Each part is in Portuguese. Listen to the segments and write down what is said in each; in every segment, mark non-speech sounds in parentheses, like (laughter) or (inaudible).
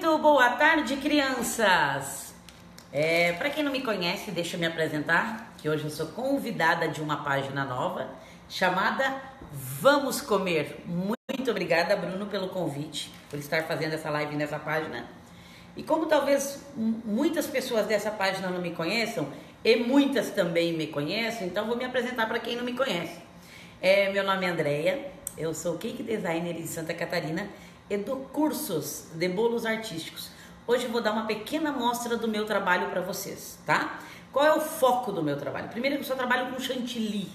Muito boa tarde, crianças! É, Para quem não me conhece, deixa eu me apresentar, que hoje eu sou convidada de uma página nova chamada Vamos Comer. Muito obrigada, Bruno, pelo convite, por estar fazendo essa live nessa página. E como talvez muitas pessoas dessa página não me conheçam, e muitas também me conhecem, então vou me apresentar para quem não me conhece. É, meu nome é Andreia, eu sou cake designer de Santa Catarina e dou cursos de bolos artísticos. Hoje eu vou dar uma pequena amostra do meu trabalho para vocês, tá? Qual é o foco do meu trabalho? Primeiro eu só trabalho com chantilly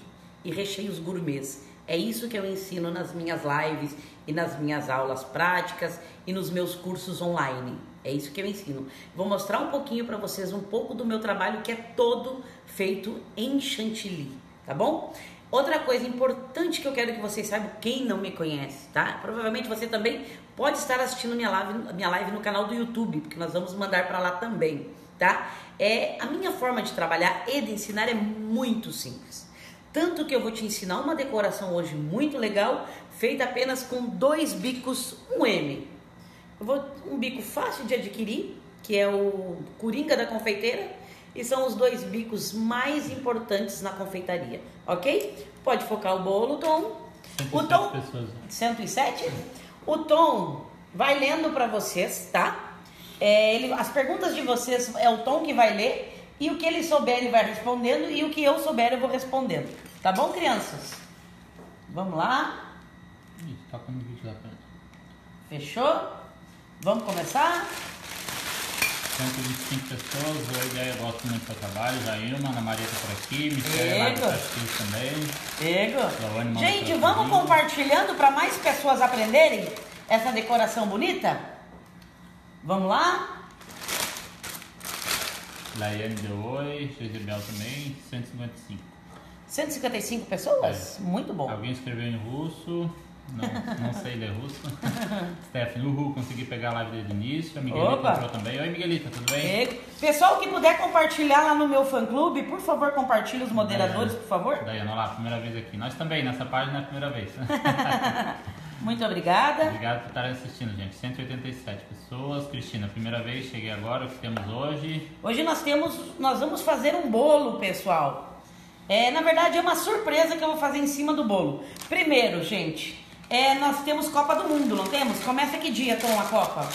e recheios gourmets. É isso que eu ensino nas minhas lives e nas minhas aulas práticas e nos meus cursos online. É isso que eu ensino. Vou mostrar um pouquinho para vocês um pouco do meu trabalho que é todo feito em chantilly, tá bom? Outra coisa importante que eu quero que vocês saibam, quem não me conhece, tá? Provavelmente você também pode estar assistindo minha live, minha live no canal do YouTube, porque nós vamos mandar para lá também, tá? É, a minha forma de trabalhar e de ensinar é muito simples. Tanto que eu vou te ensinar uma decoração hoje muito legal, feita apenas com dois bicos 1M. Eu vou um bico fácil de adquirir, que é o Coringa da confeiteira, e são os dois bicos mais importantes na confeitaria, ok? Pode focar o bolo, Tom. O 107 Tom, pessoas. 107. O Tom vai lendo para vocês, tá? É, ele, as perguntas de vocês é o Tom que vai ler e o que ele souber ele vai respondendo e o que eu souber eu vou respondendo. Tá bom, crianças? Vamos lá? Ih, tá com o vídeo lá Fechou? Vamos começar? 125 pessoas, oi, ideia, eu gosto muito do seu trabalho, Jailma, Ana Maria tá por aqui, Michelle Ego. Castilhos também. Manda Gente, vamos compartilhando para mais pessoas aprenderem essa decoração bonita? Vamos lá? Laiane deu oi, Jezebel também, 155. 155 pessoas? Muito bom. Alguém escreveu em russo, não, não sei ler russo. (laughs) Stephanie, uhul, consegui pegar a live desde o início. A Miguelita Opa. entrou também. Oi, Miguelita, tudo bem? Pego. Pessoal que puder compartilhar lá no meu fã clube, por favor, compartilhe os moderadores, por favor. Daiane, olá, primeira vez aqui. Nós também, nessa página é a primeira vez. (laughs) Muito obrigada. Obrigado por estarem assistindo, gente. 187 pessoas. Cristina, primeira vez, cheguei agora. O que temos hoje? Hoje nós temos, nós vamos fazer um bolo, pessoal. É, na verdade é uma surpresa que eu vou fazer em cima do bolo. Primeiro, gente, é, nós temos Copa do Mundo, não temos? Começa que dia, Tom, a Copa?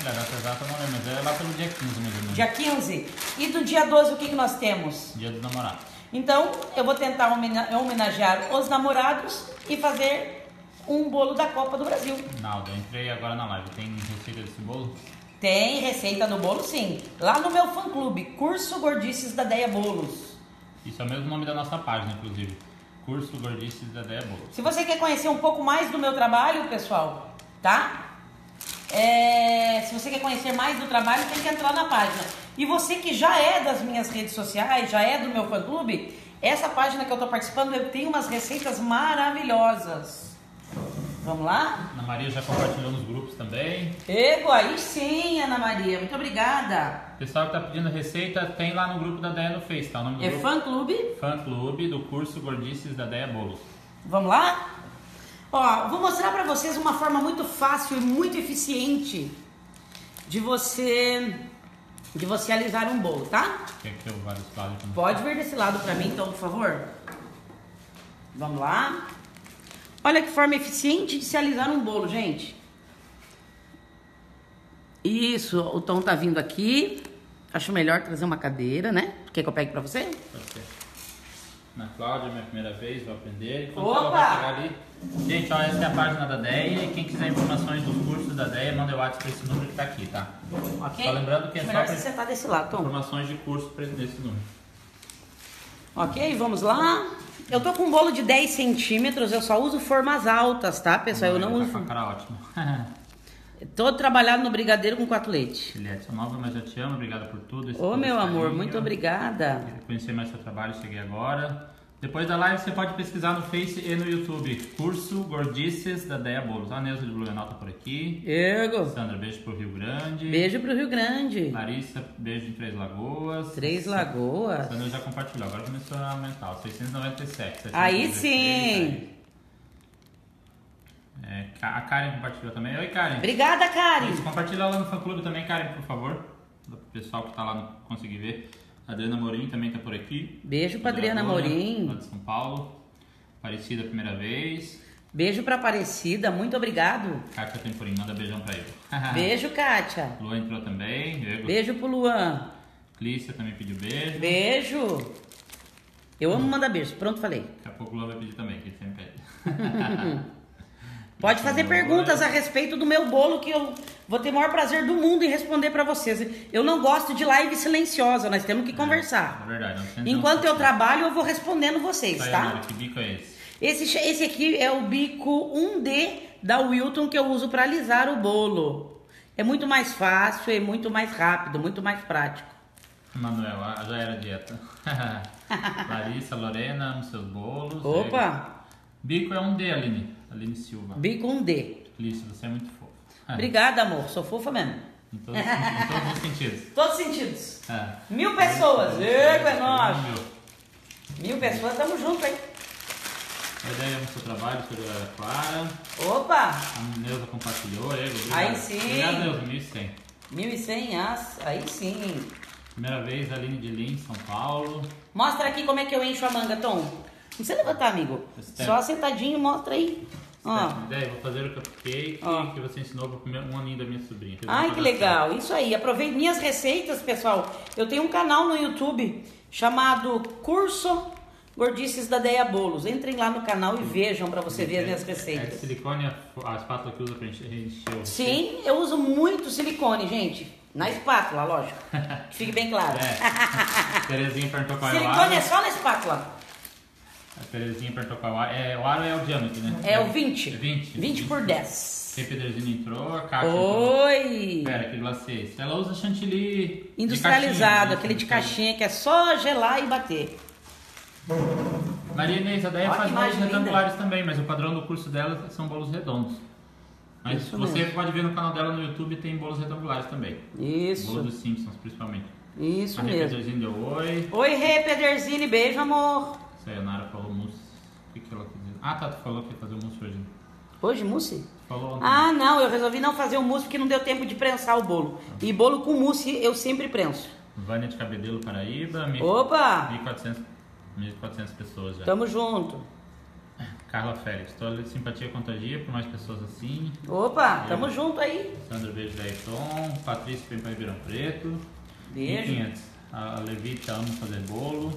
Olha, a data exata não lembro, mas é lá pelo dia 15 mais ou menos. Dia 15. E do dia 12, o que, que nós temos? Dia dos namorados. Então, eu vou tentar homena- homenagear os namorados e fazer um bolo da Copa do Brasil. Naldo, eu entrei agora na live. Tem receita desse bolo? Tem receita do bolo, sim. Lá no meu fã clube, Curso Gordices da Deia Bolos. Isso é o mesmo nome da nossa página, inclusive. Curso Gordices da Bolo. Se você quer conhecer um pouco mais do meu trabalho, pessoal, tá? É, se você quer conhecer mais do trabalho, tem que entrar na página. E você que já é das minhas redes sociais, já é do meu fã clube, essa página que eu tô participando, tenho umas receitas maravilhosas. Vamos lá? Ana Maria já compartilhou nos grupos também. Ego, aí sim, Ana Maria. Muito obrigada. O pessoal que tá pedindo receita tem lá no grupo da Deia no Face, tá? O nome do É grupo? fã clube. Fã Clube do curso Gordices da Deia Bolos. Vamos lá? Ó, vou mostrar pra vocês uma forma muito fácil e muito eficiente de você de você alisar um bolo, tá? Quer que eu vá desse lado? Pode vir desse lado pra mim, então, por favor. Vamos lá. Olha que forma eficiente de se alisar um bolo, gente. Isso, o Tom tá vindo aqui. Acho melhor trazer uma cadeira, né? Quer que eu pegue pra você? Na Cláudia, minha primeira vez, vou aprender. Enquanto Opa! Gente, ó, essa é a página da DEA e quem quiser informações dos cursos da DEA, manda o WhatsApp pra esse número que tá aqui, tá? Ok? Só lembrando que é só melhor pra- você sentar desse lado, Tom. Informações de curso pra desse número. Ok, vamos lá. Eu tô com um bolo de 10 centímetros, eu só uso formas altas, tá, pessoal? Eu não uso. cara ótima. (laughs) Tô trabalhando no brigadeiro com quatro leite. Juliette, sou nova, mas eu te amo. Obrigado por tudo. Ô, meu amor, muito obrigada. Queria conhecer mais seu trabalho, cheguei agora. Depois da live você pode pesquisar no Face e no YouTube. Curso Gordices da Deia Bolos. A Neuza de Blumenau tá por aqui. Ego. Sandra, beijo pro Rio Grande. Beijo pro Rio Grande. Larissa, beijo em Três Lagoas. Três Lagoas. Sandra já compartilhou, agora começou a aumentar. ó, 697. Aí 716, sim. aí. É, A Karen compartilhou também. Oi, Karen. Obrigada, Karen. Isso, compartilha lá no fã clube também, Karen, por favor. Para o pessoal que tá lá não conseguir ver. Adriana Morim também tá por aqui. Beijo pra Adriana Morim. Lá de São Paulo. Aparecida primeira vez. Beijo pra Aparecida, muito obrigado. Kátia Temporim, manda beijão pra ele. (laughs) Beijo, Kátia. Luan entrou também. Diego. Beijo pro Luan. Clícia também pediu beijo. Beijo. Eu amo mandar beijo. Pronto, falei. Daqui a pouco o Luan vai pedir também, que ele sempre pede. (laughs) Pode fazer perguntas a respeito do meu bolo que eu vou ter o maior prazer do mundo em responder pra vocês. Eu não gosto de live silenciosa, nós temos que É conversar. verdade. não tem Enquanto eu trabalho, eu vou respondendo vocês, tá? Amara, que bico é esse? Esse, esse aqui é o bico 1D da Wilton que eu uso para alisar o bolo. É muito mais fácil, é muito mais rápido, muito mais prático. Manuel, já era dieta. (laughs) Larissa, Lorena, amo seus bolos. Opa, Bico é um D, Aline. Aline Silva. bico 1D. Clícia, você é muito fofo. Obrigada, amor. Sou fofa mesmo. Em todos, em todos os sentidos. (laughs) Todos sentidos. É. Mil pessoas. Ego é nós. Mil. Pessoas, tamo junto, hein? A ideia no seu trabalho, sou da Clara. Opa, A Neuza compartilhou. Ego, obrigado. Aí sim. Obrigado, Neuza, 1.100. 1.100 as. Aí sim. Primeira vez, Aline de Lins, São Paulo. Mostra aqui como é que eu encho a manga, Tom. Não precisa levantar, amigo. Só sentadinho, mostra aí. Ó. Ideia, vou fazer o cupcake Ó. que você ensinou para um aninho da minha sobrinha. Ai, que legal. Isso aí. Aproveite minhas receitas, pessoal. Eu tenho um canal no YouTube chamado Curso Gordices da Deia Bolos. Entrem lá no canal e vejam para você ver as minhas É de receitas. silicone a, a espátula que usa para encher, encher o Sim, eu uso muito silicone, gente. Na espátula, lógico. Que (laughs) fique bem claro. É. (laughs) Terezinha perguntou qual é Silicone é só na espátula. A Terezinha perguntou qual é o aro. É, o aro é o diâmetro, né? É o 20. 20. 20 por 10. Tem Pedrezinha entrou, a entrou. Oi! Pera, que glacê? Ela usa chantilly de Industrializado, caixinha, né? aquele de caixinha que é só gelar e bater. Maria Inês, a Deia faz que bolos retangulares também, mas o padrão do curso dela são bolos redondos. Mas Isso você mesmo. pode ver no canal dela no YouTube, tem bolos retangulares também. Bolo Isso, dos Simpsons, principalmente. isso a Rê mesmo. Pedrezinha deu oi. Oi, Rê Pederzini, beijo, amor. Sayonara falou mousse. O que, que ela quis dizer? Ah, tá, tu falou que ia fazer o mousse hoje. Hoje, mousse? Falou ontem. Ah, não, eu resolvi não fazer o mousse porque não deu tempo de prensar o bolo. E bolo com mousse eu sempre prenso. Vânia de Cabedelo, Paraíba. mil- Opa! 1.400 1.400 pessoas já. Tamo junto. Carla Félix, toda simpatia contagia por mais pessoas assim. Opa, tamo junto aí. Sandra, beijo da Eton. Patrícia, vem para Ribeirão Preto. Beijo. 1.500. A Levita, amo fazer bolo.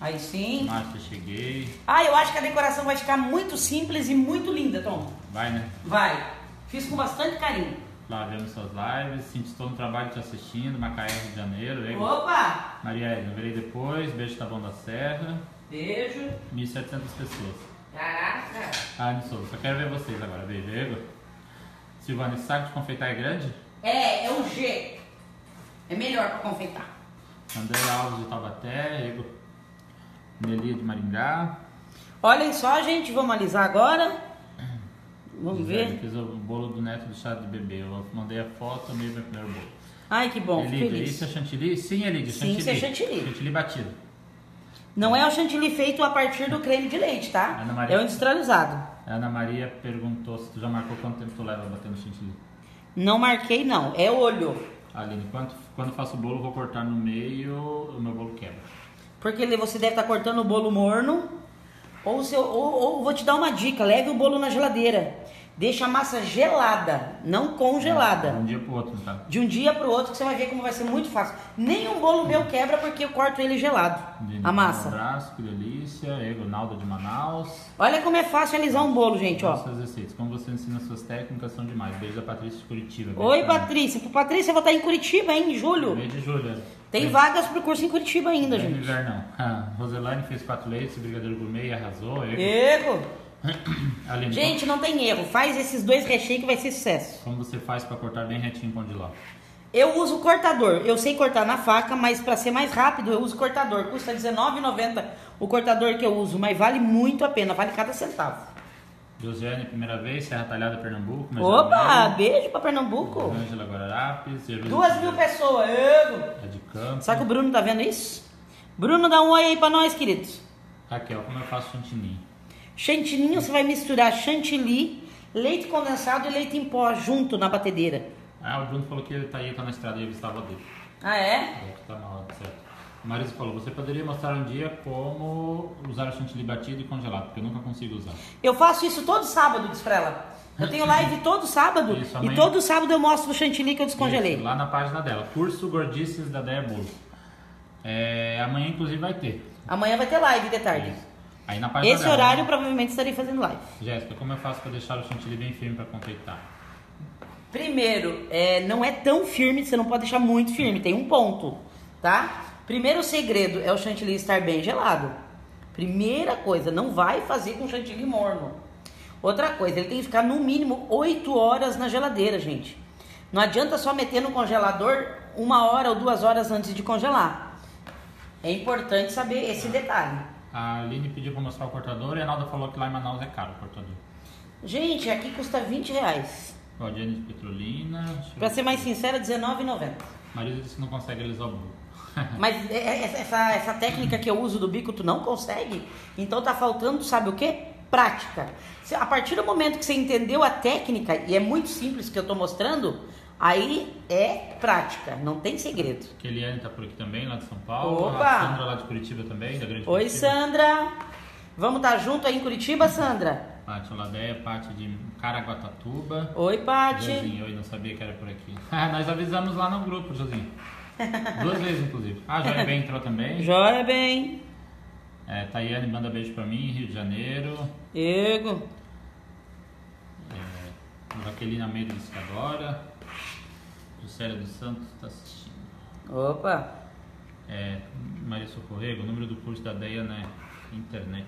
Aí sim. Márcia, cheguei. Ah, eu acho que a decoração vai ficar muito simples e muito linda, Tom. Vai, né? Vai. Fiz com bastante carinho. Lá vemos suas lives. Sinto estou no trabalho te assistindo. Macaé, Rio de Janeiro. Ego. Opa! Maria Edna, verei depois. Beijo, tá bom da Serra. Beijo. 1.700 pessoas. Caraca. Ah, não sou. Só quero ver vocês agora. Beijo, Ego. Silvana, esse saco de confeitar é grande? É, é o G. É melhor pra confeitar. André Alves de Taubaté. Ego. Nelia de Maringá. Olhem só, gente, vamos alisar agora. Vamos Gisele, ver. Fiz o bolo do neto do chá de bebê. Eu mandei a foto, meio meu primeiro bolo. Ai, que bom, Elídia, feliz. isso é chantilly? Sim, Elídia, Sim, chantilly. isso é chantilly. Chantilly batido. Não é o chantilly feito a partir do creme de leite, tá? Ana Maria. É o industrializado. Ana Maria perguntou se tu já marcou quanto tempo tu leva batendo chantilly. Não marquei, não. É olho. Aline, quando, quando faço o bolo, vou cortar no meio, o meu bolo quebra. Porque você deve estar cortando o bolo morno. Ou, seu, ou, ou vou te dar uma dica: leve o bolo na geladeira. Deixa a massa gelada, não congelada. De um dia pro outro, tá? De um dia pro outro que você vai ver como vai ser muito fácil. Nenhum bolo meu quebra porque eu corto ele gelado. A Um massa. abraço, que delícia. Ego, Nalda de Manaus. Olha como é fácil alisar um bolo, gente, ó. Nossas receitas. Como você ensina suas técnicas, são demais. Beijo da Patrícia de Curitiba. Beijo Oi. Patrícia. Pro Patrícia, eu vou estar em Curitiba, hein, em julho. Beijo de Júlia. Tem Beijo. vagas pro curso em Curitiba ainda, Não é gente. não. Ah, Roselane fez quatro leites, brigadeiro gourmet e arrasou. Ego. Erro. (coughs) Gente, não tem erro. Faz esses dois recheios que vai ser sucesso. como você faz pra cortar bem retinho o pão de ló? Eu uso cortador. Eu sei cortar na faca, mas para ser mais rápido, eu uso cortador. Custa R$19,90 o cortador que eu uso, mas vale muito a pena, vale cada centavo. Josiane, primeira vez, Serra Talhada, Pernambuco. Opa, beijo pra Pernambuco. Ângela Guararapes. Jerusalém Duas mil pessoas. erro. É de campo. Será que o Bruno tá vendo isso? Bruno, dá um oi aí pra nós, queridos. Raquel, como eu faço chantininho? Chantininho, você vai misturar chantilly, leite condensado e leite em pó junto na batedeira. Ah, o Bruno falou que ele tá aí, tá na estrada e ele estava dele. Ah, é? Falou que tá mal, certo. Marisa falou, você poderia mostrar um dia como usar o chantilly batido e congelado, porque eu nunca consigo usar. Eu faço isso todo sábado, diz pra ela. Eu tenho live todo sábado Isso, e todo sábado eu mostro o chantilly que eu descongelei. Isso, lá na página dela, curso Gordices da Bolo. É, amanhã, inclusive, vai ter. Amanhã vai ter live de tarde. Isso. Aí na página Esse dela, horário né? provavelmente estarei fazendo live. Jéssica, como eu faço para deixar o chantilly bem firme para confeitar? Primeiro, é, não é tão firme, você não pode deixar muito firme, tem um ponto, tá? Primeiro segredo é o chantilly estar bem gelado. Primeira coisa, não vai fazer com chantilly morno. Outra coisa, ele tem que ficar no mínimo 8 horas na geladeira, gente. Não adianta só meter no congelador uma hora ou duas horas antes de congelar. É importante saber esse detalhe. A Aline pediu para mostrar o cortador e a Nalda falou que lá em Manaus é caro o cortador. Gente, aqui custa 20 reais. Ó, Jenny de Petrolina. ver. ser mais sincera, R$19,90. Marisa disse que não consegue alisar o bolo. (laughs) Mas é- é- essa, essa técnica que eu uso do bico tu não consegue, então tá faltando, sabe o que? Prática. A partir do momento que você entendeu a técnica, e é muito simples que eu tô mostrando, aí é prática, não tem segredo. Keliane tá por aqui também, lá de São Paulo. Opa! A Sandra lá de Curitiba também, da Grande Oi, Curitiba. Sandra! Vamos estar junto aí em Curitiba, Sandra? Pátio Ladeia, Pátio de Caraguatatuba. Oi, Pati. Josinho, eu não sabia que era por aqui. (laughs) Nós avisamos lá no grupo, Josinho. (laughs) Duas vezes, inclusive. Ah, Joia Bem entrou também. Joia bem. É, Tayane manda beijo pra mim, Rio de Janeiro. Ego. É, Jaqueline Almeida disse que adora. Juscelia dos Santos tá assistindo. Opa. É, Maria Socorrego, o número do curso da DEIA na internet.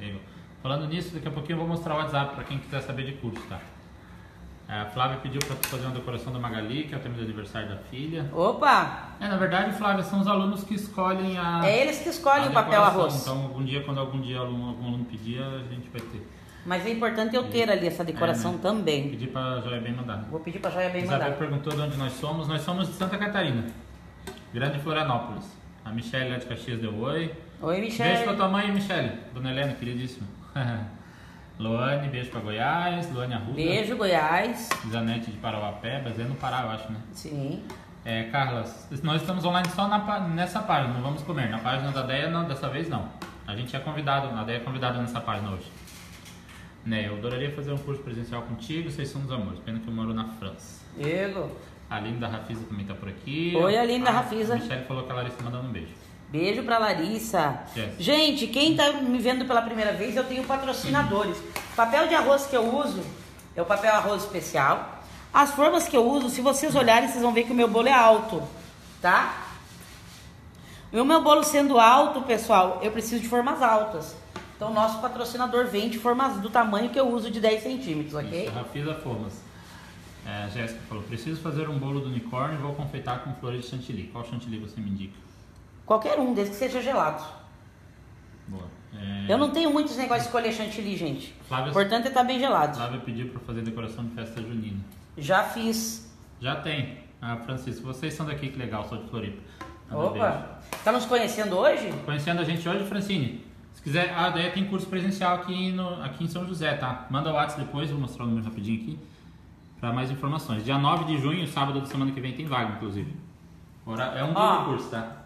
Ego. Falando nisso, daqui a pouquinho eu vou mostrar o WhatsApp pra quem quiser saber de curso, tá? É, a Flávia pediu tu fazer uma decoração da Magali, que é o tema do aniversário da filha. Opa. É, na verdade, Flávia, são os alunos que escolhem a. É eles que escolhem o papel arroz. Então, algum dia, quando algum dia aluno, algum aluno pedir, a gente vai ter. Mas é importante eu ter ali essa decoração É, né? também. Pedir pra Joia Bem mandar. Vou pedir pra Joia bem Isabel mandar. perguntou de onde nós somos. Nós somos de Santa Catarina, Grande Florianópolis. A Michelle lá de Caxias deu oi. Oi, Beijo pra Michelle. tua mãe, Michelle. Dona Helena, queridíssima. (laughs) Loane, beijo pra Goiás. Loane Arruda. Beijo, Goiás. Zanete de Parauapé, mas é no Pará, eu acho, né? Sim. É, Carla, nós estamos online só na nessa página, não vamos comer. Na página da Deia, não, dessa vez não. A gente é convidado, a Deia é convidada nessa página hoje. Né, eu adoraria fazer um curso presencial contigo, vocês são dos amores. Pena que eu moro na França. Ego. A Aline da Rafisa também tá por aqui. Oi, A- Rafisa. A Michelle falou que a Larissa tá mandando um beijo. Beijo pra Larissa. Yes. Gente, quem tá me vendo pela primeira vez, eu tenho patrocinadores. Papel de arroz que eu uso é o papel arroz especial. As formas que eu uso, se vocês olharem, vocês vão ver que o meu bolo é alto, tá? E o meu bolo sendo alto, pessoal, eu preciso de formas altas. Então, nosso patrocinador vende formas do tamanho que eu uso de 10 centímetros, ok? Isso, Rafisa Formas. É, a Jéssica falou, preciso fazer um bolo do unicórnio e vou confeitar com flores de chantilly. Qual chantilly você me indica? Qualquer um, desde que seja gelado. Boa. É, Eu não tenho muitos negócios de escolher chantilly, gente. Flávia- O importante é estar bem gelado. Flávia pediu para fazer decoração de festa junina. Já fiz. Já tem. Ah, Francisco, vocês são daqui, que legal, sou de Floripa. Beijo. Opa! Tá nos conhecendo hoje? Conhecendo a gente hoje, Francine. Se quiser, a ideia tem curso presencial aqui, no, aqui em São José, tá? Manda o WhatsApp depois, vou mostrar o número rapidinho aqui. Para mais informações. Dia 9 de junho, sábado da semana que vem, tem vaga, inclusive. É um dia de curso, tá?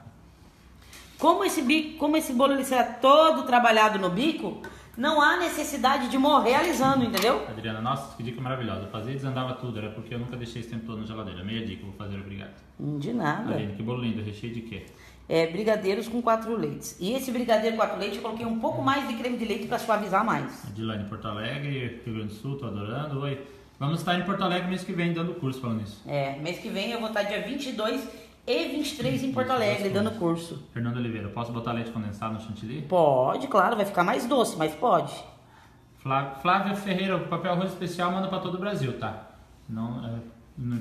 Como esse, bico, como esse bolo ele será todo trabalhado no bico, não há necessidade de morrer alisando, entendeu? Adriana, nossa, que dica maravilhosa. Eu fazia e desandava tudo, era porque eu nunca deixei esse tempo todo na geladeira. Meia dica, vou fazer, obrigado. De nada. Aline, que bolo lindo, recheio de quê? É brigadeiros com quatro leites. E esse brigadeiro com quatro leites eu coloquei um pouco mais de creme de leite para suavizar mais. Adilane, Porto Alegre, Rio Grande do Sul, tô adorando. Oi. Vamos estar em Porto Alegre mês que vem dando curso falando isso. É, mês que vem eu vou estar dia 22 e 23 em Porto Alegre dando curso. Fernando Oliveira, posso botar leite condensado no chantilly? Pode, claro, vai ficar mais doce, mas pode. Flá- Flávia Ferreira, o papel arroz especial manda para todo o Brasil, tá? Não, é,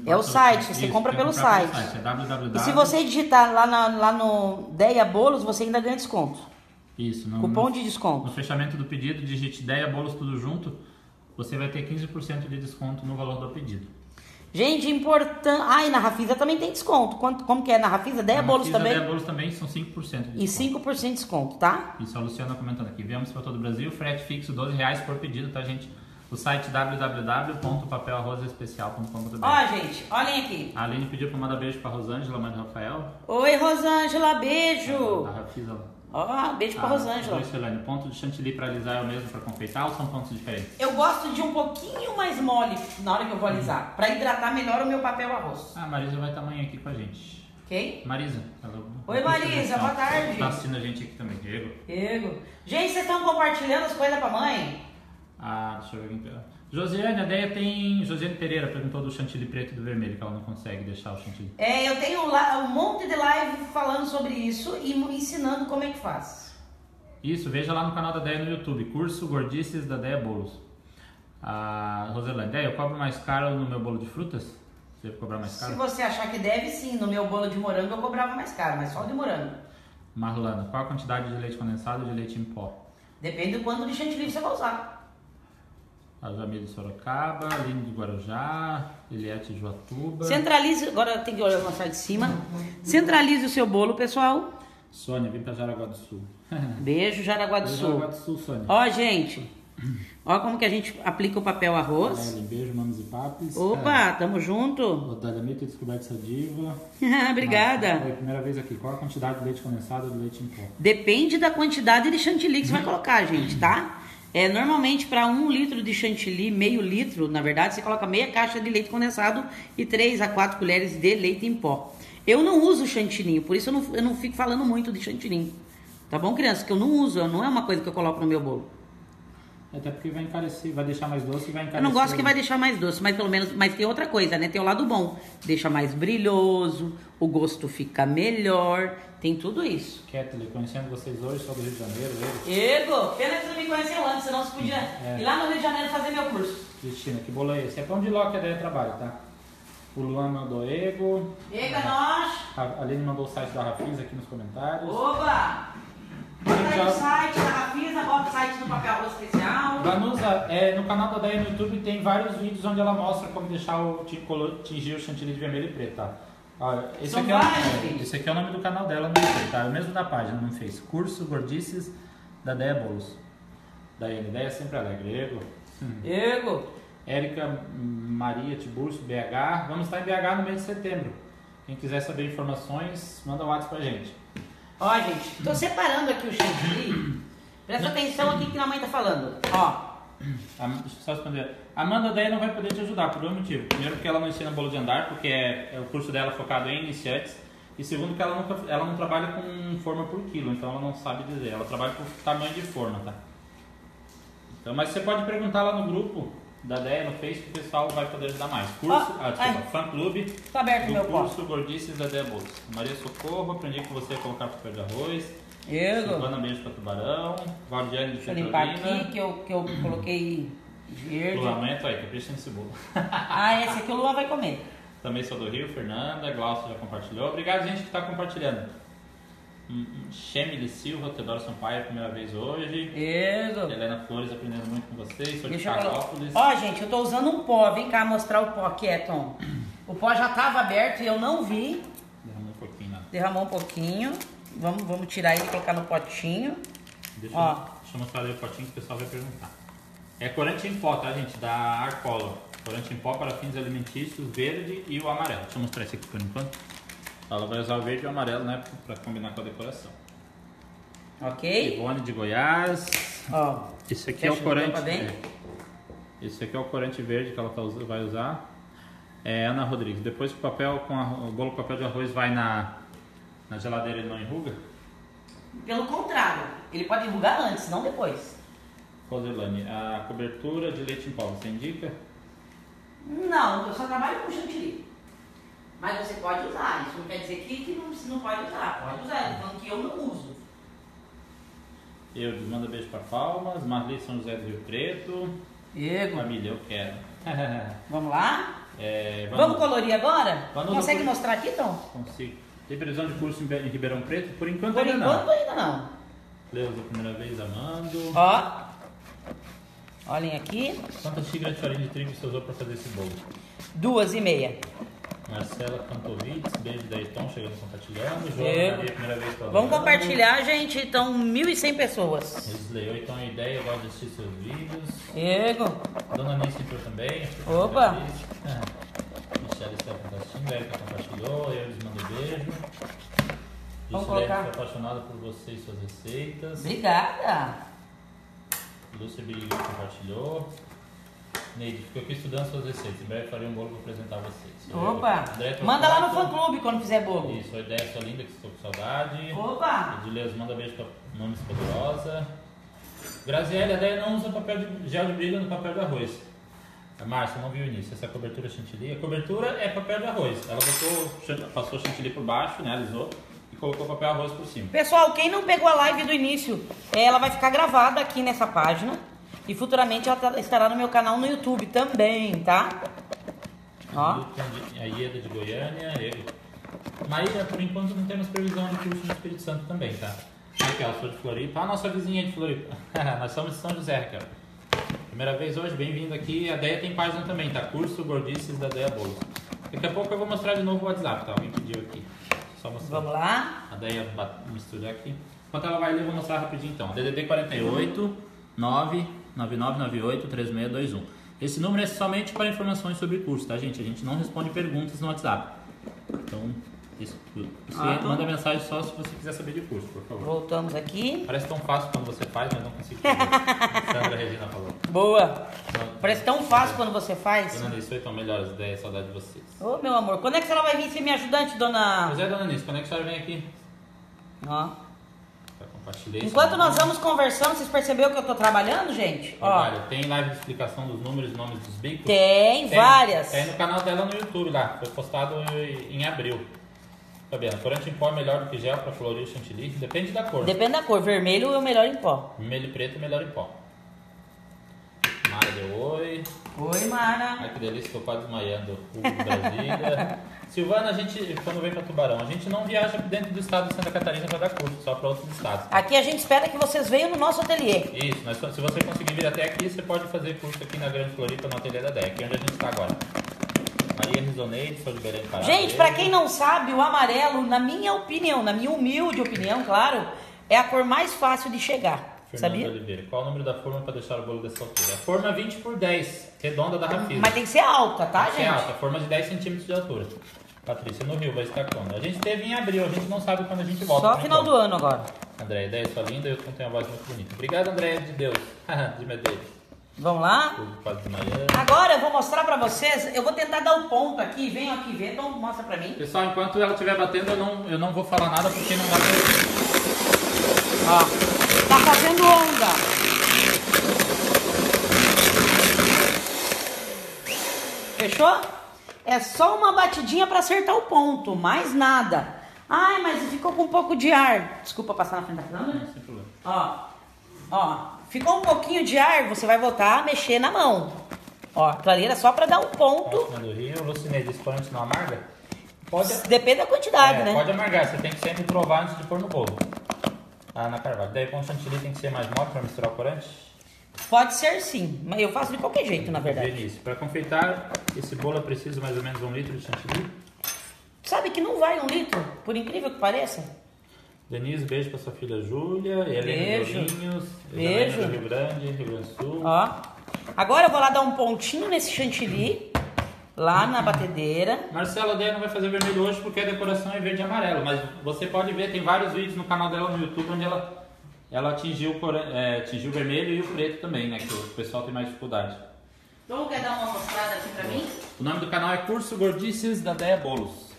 É o site, Isso, você compra pelo que comprar site. É www. E se você digitar lá, na- lá no Deia Bolos, você ainda ganha desconto. Isso, no, Cupom no, de no desconto. fechamento do pedido, digite ideia, bolos tudo junto, você vai ter 15% de desconto no valor do pedido. Gente, importante. Ah, e na Rafisa também tem desconto. Quanto, como que é na Rafisa? Deia Na Bolos Marquisa, também. Ideia bolos também são 5% de E desconto. 5% de desconto, tá? Isso, a Luciana comentando aqui. Viemos para todo o Brasil, frete fixo, 12 reais por pedido, tá, gente? O site www.papelarrozaespecial.com.br Ó, gente, olhem aqui. A Aline pediu pra mandar beijo pra Rosângela, mãe do Rafael. Oi, Rosângela, beijo. A Rafisa lá. Ó, beijo pra Ah, Rosângela. Oi, Celane. Ponto de chantilly pra alisar é o mesmo pra confeitar ou são pontos diferentes? Eu gosto de um pouquinho mais mole na hora que eu vou alisar, pra hidratar melhor o meu papel arroz. Ah, a Marisa vai estar amanhã aqui com a gente. Ok? Marisa. ela- Oi, Marisa, boa tarde. Tá assistindo a gente aqui também, Diego. Diego. Gente, vocês estão compartilhando as coisas pra mãe? Ah, deixa eu ver é. Josiane, a Deia tem. Josiane Pereira perguntou do chantilly preto e do vermelho, que ela não consegue deixar o chantilly. É, eu tenho lá um monte de live falando sobre isso e ensinando como é que faz. Isso, veja lá no canal da Deia no YouTube, curso Gordices da Deia Bolos. A Roselane, Deia, eu cobro mais caro no meu bolo de frutas? Você deve cobrar mais Se caro? você achar que deve, sim, no meu bolo de morango eu cobrava mais caro, mas só o de morango. Marlana, qual a quantidade de leite condensado e de leite em pó? Depende do quanto de chantilly você vai usar. A Jamile de Sorocaba, Aline de Guarujá, Eliette de Joatuba, Centralize, agora tem que olhar na sala de cima. Centralize o seu bolo, pessoal. Sônia, vim pra Jaraguá do Sul. (laughs) Beijo, Jaraguá do Beijo, Sul. Jaraguá do Sul, Sônia. Ó, gente. Ó como que a gente aplica o papel arroz. Ellen, beijo, manos e papis. Opa, tamo junto. Odália Mito, descoberto essa diva. (laughs) Obrigada. Foi a primeira vez aqui. Qual a quantidade de leite condensado e de leite em pó? Depende da quantidade de chantilly que você vai colocar, gente, tá? É, normalmente, para um litro de chantilly, meio litro, na verdade, você coloca meia caixa de leite condensado e 3 a 4 colheres de leite em pó. Eu não uso chantininho, por isso eu não, eu não fico falando muito de chantininho. Tá bom, criança? Que eu não uso, não é uma coisa que eu coloco no meu bolo. Até porque vai encarecer, vai deixar mais doce e vai encarecer. Eu não gosto que vai deixar mais doce, mas pelo menos, mas tem outra coisa, né? Tem o lado bom, deixa mais brilhoso, o gosto fica melhor, tem tudo isso. Ketley, conhecendo vocês hoje, sou do Rio de Janeiro. Ego, pena que você me conheceu antes, senão você podia É. ir lá no Rio de Janeiro fazer meu curso. Cristina, que bolo é esse? É pão de ló que a Deia trabalha, tá? O Luan mandou ego. Ega nós! A Aline mandou o site da Rafis aqui nos comentários. Oba! Bota aí Já- o site da Rafisa, bota o site do papel arroz especial. Vanusa, é, no canal da Deia no YouTube tem vários vídeos onde ela mostra como deixar o tingir o chantilly de vermelho e preto, tá? Olha, esse, aqui é, o- é, esse aqui é o nome do canal dela no YouTube, tá? É o mesmo da página, não fez. Curso Gordices da Deia Bolos. Daiane, Deia sempre alegre. Ego. Ego! Érica Maria Tiburcio, BH. Vamos estar em BH no mês de setembro. Quem quiser saber informações, manda um WhatsApp pra gente. Ó, gente, tô separando aqui o chantilly. Presta atenção aqui que a mãe tá falando. Ó, só responder. Amanda daí não vai poder te ajudar por dois motivos. Primeiro porque ela não ensina bolo de andar, porque é, é o curso dela focado em iniciantes. E segundo que ela, nunca, ela não trabalha com forma por quilo, então ela não sabe dizer. Ela trabalha por tamanho de forma, tá? Então, mas você pode perguntar lá no grupo da DEA, no Face, que o pessoal vai poder ajudar mais. Curso, Ó, ah, desculpa, ai. fã clube tá aberto do meu copo. curso Gordices da DEA Bolsa. Maria Socorro, aprendi com você a colocar papel de arroz. Ego! Silvana, beijo pra Tubarão. Valdiane de Deixa eu limpar aqui que eu, que eu coloquei verde. Lamento aí, capricha nesse bolo. (laughs) Ah, esse aqui o Luan vai comer. Também sou do Rio, Fernanda, Glaucio já compartilhou. Obrigado, gente, que está compartilhando. Hum, Chemile Silva, Teodoro Sampaio, primeira vez hoje. Ego! Helena Flores, aprendendo muito com vocês. Sou de Deixa. Carlópolis. Ó, gente, eu tô usando um pó. Vem cá mostrar o pó aqui, Eton. O pó já tava aberto e eu não vi. Derramou um pouquinho lá. Derramou um pouquinho. Vamos, vamos tirar ele e colocar no potinho. Deixa, Ó. eu, deixa eu mostrar ali o potinho que o pessoal vai perguntar. É corante em pó, tá, gente? Da Arcola. Corante em pó para fins alimentícios, verde e o amarelo. Deixa eu mostrar esse aqui por enquanto. Ela vai usar o verde e o amarelo, né? Para combinar com a decoração. Ok? Ivone de Goiás. Ó. Esse aqui é o corante. pra dentro? é. Esse aqui é o corante verde que ela tá vai usar. É, Ana Rodrigues, depois que o papel com a- o bolo com papel de arroz vai na, na geladeira ele não enruga? Pelo contrário, ele pode enrugar antes, não depois. Roselane, a cobertura de leite em pó, você indica? Não, eu só trabalho com chantilly. Mas você pode usar, isso não quer dizer que, que não, você não pode usar. Pode usar, tô falando que eu não uso. Eu manda beijo para Palmas, Marli São José do Rio Preto. Ego. Família, eu quero. (laughs) Vamos lá? é, Vamos colorir agora? Vamos Consegue no- mostrar aqui, Tom? Consigo. Tem previsão de curso em Be- em Ribeirão Preto? Por enquanto Por ainda enquanto não. ainda não. Leusa, primeira vez, amando. Ó. Olhem aqui. Quantas xícaras de farinha de trigo você usou para fazer esse bolo? Duas e meia. Marcela Cantovitz, beijo da Iton, chegando compartilhando. Eu. Maria, primeira vez pela Vamos compartilhar, gente. Então, 1.100 pessoas. Gisley, então a ideia, eu gosto de assistir seus vídeos. Diego. Dona Nancy entrou também. Opa. Ah, (laughs) Michelle está compartilhando, Erika compartilhou, eu lhes mando um beijo. Vamos colocar. estou apaixonada por você e suas receitas. Obrigada. Lúcia Birigui compartilhou. Neide, fico aqui estudando suas receitas. Em breve farei um bolo para apresentar a vocês. Opa. André Manda lá no Torquato. fã-clube quando fizer bolo. Isso, a ideia é sua linda, que estou com saudade. Opa. Edileus, manda beijo para Nomes Poderosa. Graziele, a ideia não usa papel de, gel de brilho no papel de arroz. A Márcia, não viu o início. Essa cobertura é chantilly. A cobertura é papel de arroz. Ela botou, passou chantilly por baixo, né, alisou, e colocou papel arroz por cima. Pessoal, quem não pegou a live do início, ela vai ficar gravada aqui nessa página. E futuramente ela tá- estará no meu canal no YouTube também, tá? Ó. Luton de- A Ieda de Goiânia, ele. Maíra, por enquanto não temos previsão de curso no Espírito Santo também, tá? Raquel, sou de Floripa. A nossa vizinha de Floripa. (laughs) Nós somos de São José, Raquel. Primeira vez hoje, bem-vindo aqui. A Deia tem página também, tá? Curso Gordices da Deia Bolo. Daqui a pouco eu vou mostrar de novo o WhatsApp, tá? Alguém pediu aqui. Só mostrar. Vamos lá. A Deia misturar aqui. Enquanto ela vai ler, eu vou mostrar rapidinho então. DDD 48 99998 3621. Esse número é somente para informações sobre curso, tá, gente? A gente não responde perguntas no WhatsApp. Então, isso, você Ah, tá. manda mensagem só se você quiser saber de curso, por favor. Voltamos aqui. Parece tão fácil quando você faz, mas não consigo. (laughs) Sandra Regina falou. Boa. Parece tão fácil quando você faz. Dona Nisso, então, melhores ideias, saudade de vocês. Ô, meu amor, quando é que ela vai vir ser minha ajudante, dona... Pois é, Dona Nisso, quando é que a senhora vem aqui? Ó. Compartilhei. Enquanto nós vamos conversando, vocês perceberam que eu tô trabalhando, gente? Ó, tem live de explicação dos números e nomes dos bicos? tem várias. Tem no canal dela no YouTube lá. Foi postado em abril. Tá vendo? Corante em pó é melhor do que gel para colorir o chantilly. Depende da cor. Depende da cor, vermelho é o melhor em pó. Vermelho e preto é melhor em pó. Mara deu oi. Oi, Mara. Ai que delícia, tô quase desmaiando. Hugo Brasília. (laughs) Silvana, a gente, quando vem para Tubarão, a gente não viaja dentro do estado de Santa Catarina para dar curso, só para outros estados. Aqui a gente espera que vocês venham no nosso ateliê. Isso, nós- se você conseguir vir até aqui, você pode fazer curso aqui na Grande Floripa, no Ateliê da DEC, que é onde a gente está agora. Maria Risoneide, sou de Belém do Pará. Gente, pra quem não sabe, o amarelo, na minha opinião, na minha humilde opinião, claro, é a cor mais fácil de chegar. Sabia? Oliveira, qual o número da forma para deixar o bolo dessa altura? A forma é 20 por 10, redonda da Rafisa. Mas tem que ser alta, tá, Tem gente? alta, forma de 10 centímetros de altura. Patrícia, no Rio, vai estar quando? A gente teve em abril, a gente não sabe quando a gente volta. Só final do ano agora. André, ideia sua linda, eu tenho uma voz muito bonita. Obrigado, André, de Deus. (laughs) de Medeiros. Vamos lá? Agora eu vou mostrar pra vocês, eu vou tentar dar o ponto aqui, venham aqui ver, então mostra pra mim. Pessoal, enquanto ela estiver batendo, eu não, eu não vou falar nada porque não dá pra. Ó, tá fazendo onda. Fechou? É só uma batidinha pra acertar o ponto, mais nada. Ai, mas ficou com um pouco de ar. Desculpa passar na frente da câmera. Ó, ó, ficou um pouquinho de ar, você vai voltar a mexer na mão. Ó, aquilo ali era só pra dar um ponto. Do Rio. Lucineide, esse corante não amarga? Pode, Depende da quantidade, é, né? pode amargar, você tem que sempre provar antes de pôr no bolo. Ah, na Carvalho. Daí com chantilly tem que ser mais mole para misturar o corante? Pode ser sim, mas eu faço de qualquer jeito, na verdade. Vinícius, para confeitar esse bolo é preciso mais ou menos um litro de chantilly? Sabe que não vai um litro, por incrível que pareça. Denise, beijo para sua filha Júlia. Helena Beijo. Dourinhos. Helena do Rio Grande, Rio Grande do Sul. Ó. Agora eu vou lá dar um pontinho nesse chantilly, lá na batedeira. Marcela Deia não vai fazer vermelho hoje porque a decoração é verde e amarelo, mas você pode ver, tem vários vídeos no canal dela no YouTube onde ela, ela atingiu, é, atingiu o vermelho e o preto também, né? Que o pessoal tem mais dificuldade. Então quer dar uma mostrada aqui pra mim? O nome do canal é Curso Gordices da Deia Bolos.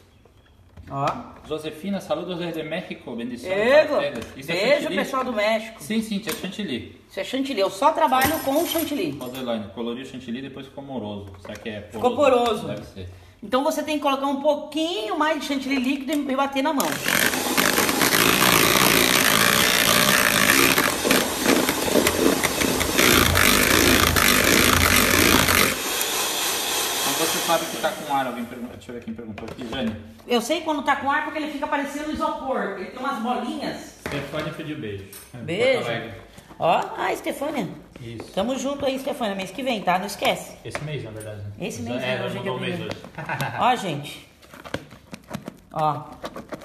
Ó. Josefina, saludos desde México, bendições. Ego. Isso é Beijo, chantilly? pessoal do México. Sim, sim, é chantilly. Isso é chantilly. Eu só trabalho com chantilly. Roseline, coloriu chantilly depois ficou moroso. Será que é poroso? Ficou poroso. Deve ser. Então você tem que colocar um pouquinho mais de chantilly líquido e bater na mão. Sabe que tá com ar, alguém perguntou. Deixa eu ver quem perguntou aqui, Jane. Eu sei quando tá com ar porque ele fica parecendo isopor. Ele tem umas bolinhas. Stefania pediu beijo. É, Beijo. Ó, ah, Estefânia. Isso. Tamo junto aí, Estefânia. Mês que vem, tá? Não esquece. Esse mês, na verdade. né? Esse mês, É, né? nós Hoje é mudou o mês hoje. (laughs) (laughs) Ó, gente. Ó,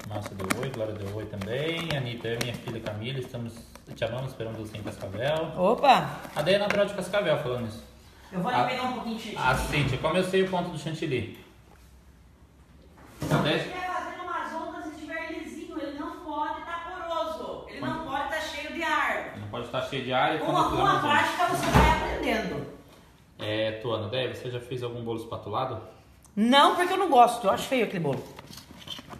Márcia deu oi, Glória deu oi também. Anitta, eu e minha filha Camila, estamos, te amamos, esperamos você em Cascavel. opa. A Deia é natural de Cascavel falando isso. Eu vou Ah. ali pegar um pouquinho de chantilly. A Cíntia, como eu sei o ponto do chantilly? A Deia- estiver fazendo umas ondas e estiver lisinho, ele não pode estar poroso. Ele não pode estar cheio de ar. Não pode estar cheio de ar e quando Uma, prática você vai aprendendo. É, Tuana, Deia, você já fez algum bolo espatulado? Não, porque eu não gosto. Eu acho feio aquele bolo.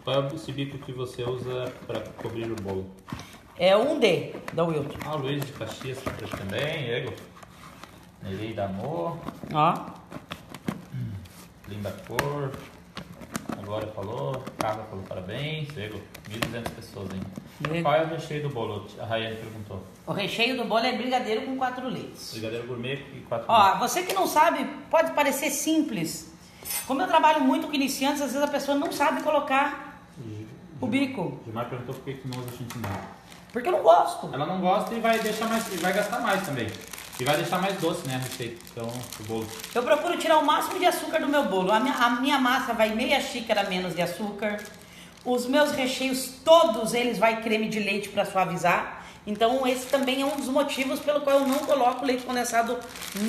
Qual é esse bico que você usa para cobrir o bolo? É um D da Wilton. Ah, o Luiz de Caxias tá também, Ego. Nerei da Amor, Ó. linda cor. A Glória falou, Carla falou parabéns, Ego. 1.200 pessoas ainda. Qual é o recheio do bolo? A Rayane perguntou. O recheio do bolo é brigadeiro com quatro leites. Brigadeiro gourmet e quatro Ó, você que não sabe, pode parecer simples. Como eu trabalho muito com iniciantes, às vezes a pessoa não sabe colocar o bico. Gilmar perguntou por que não usa chantilly. Porque eu não gosto. Ela não gosta e vai deixar mais, e vai gastar mais também. E vai deixar mais doce, né, a receita. Então, o bolo. Eu procuro tirar o máximo de açúcar do meu bolo. A minha, a minha massa vai meia xícara menos de açúcar. Os meus recheios, todos eles vai creme de leite para suavizar. Então esse também é um dos motivos pelo qual eu não coloco leite condensado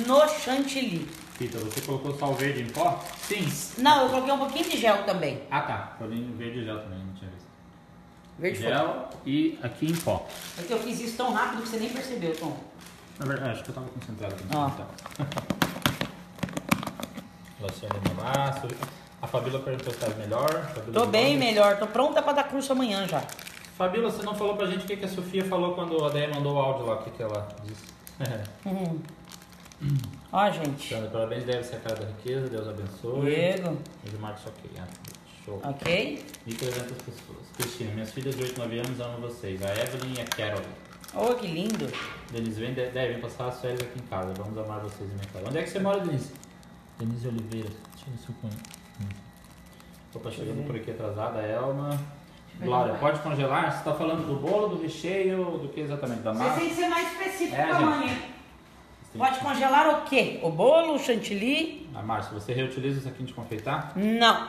no chantilly. Rita, você colocou sal verde em pó? Sim. Não, eu coloquei um pouquinho de gel também. Ah, tá. Colinho verde e gel também, não tinha visto. Verde foi. Gel e aqui em pó. É que eu fiz isso tão rápido que você nem percebeu, Tom. Na verdade, acho que eu tava concentrado aqui. Ó. Então. (laughs) Luciane Mamasso. A Fabíola perguntou se estava melhor. Fabíola Tô bem Londres. melhor, tô pronta para dar curso amanhã já. Fabíola, você não falou pra gente o que, que a Sofia falou quando a Deia mandou o áudio lá, o que, que ela disse. (laughs) Uhum. Ó, gente. Sandra, parabéns, deve ser a cara da riqueza, Deus abençoe. Diego, Edmar Choquei. Ah, show. ok? 1.300 pessoas. Cristina, minhas filhas de 8, 9 anos amam vocês. A Evelyn e a Carol. Oh, que lindo. Denise, vem, de- devem passar as férias aqui em casa. Vamos amar vocês e minha casa. Onde é que você mora, Denise? Denise Oliveira. Deixa eu ver se eu conheço. Opa, chegando por aqui atrasada, a Elma. Glória, pode congelar? Você está falando do bolo, do recheio, do que exatamente? Da Você massa? tem que ser mais específico É, gente. Você Pode que- congelar o quê? O bolo, o chantilly? A Márcia, você reutiliza o saquinho de confeitar? Não,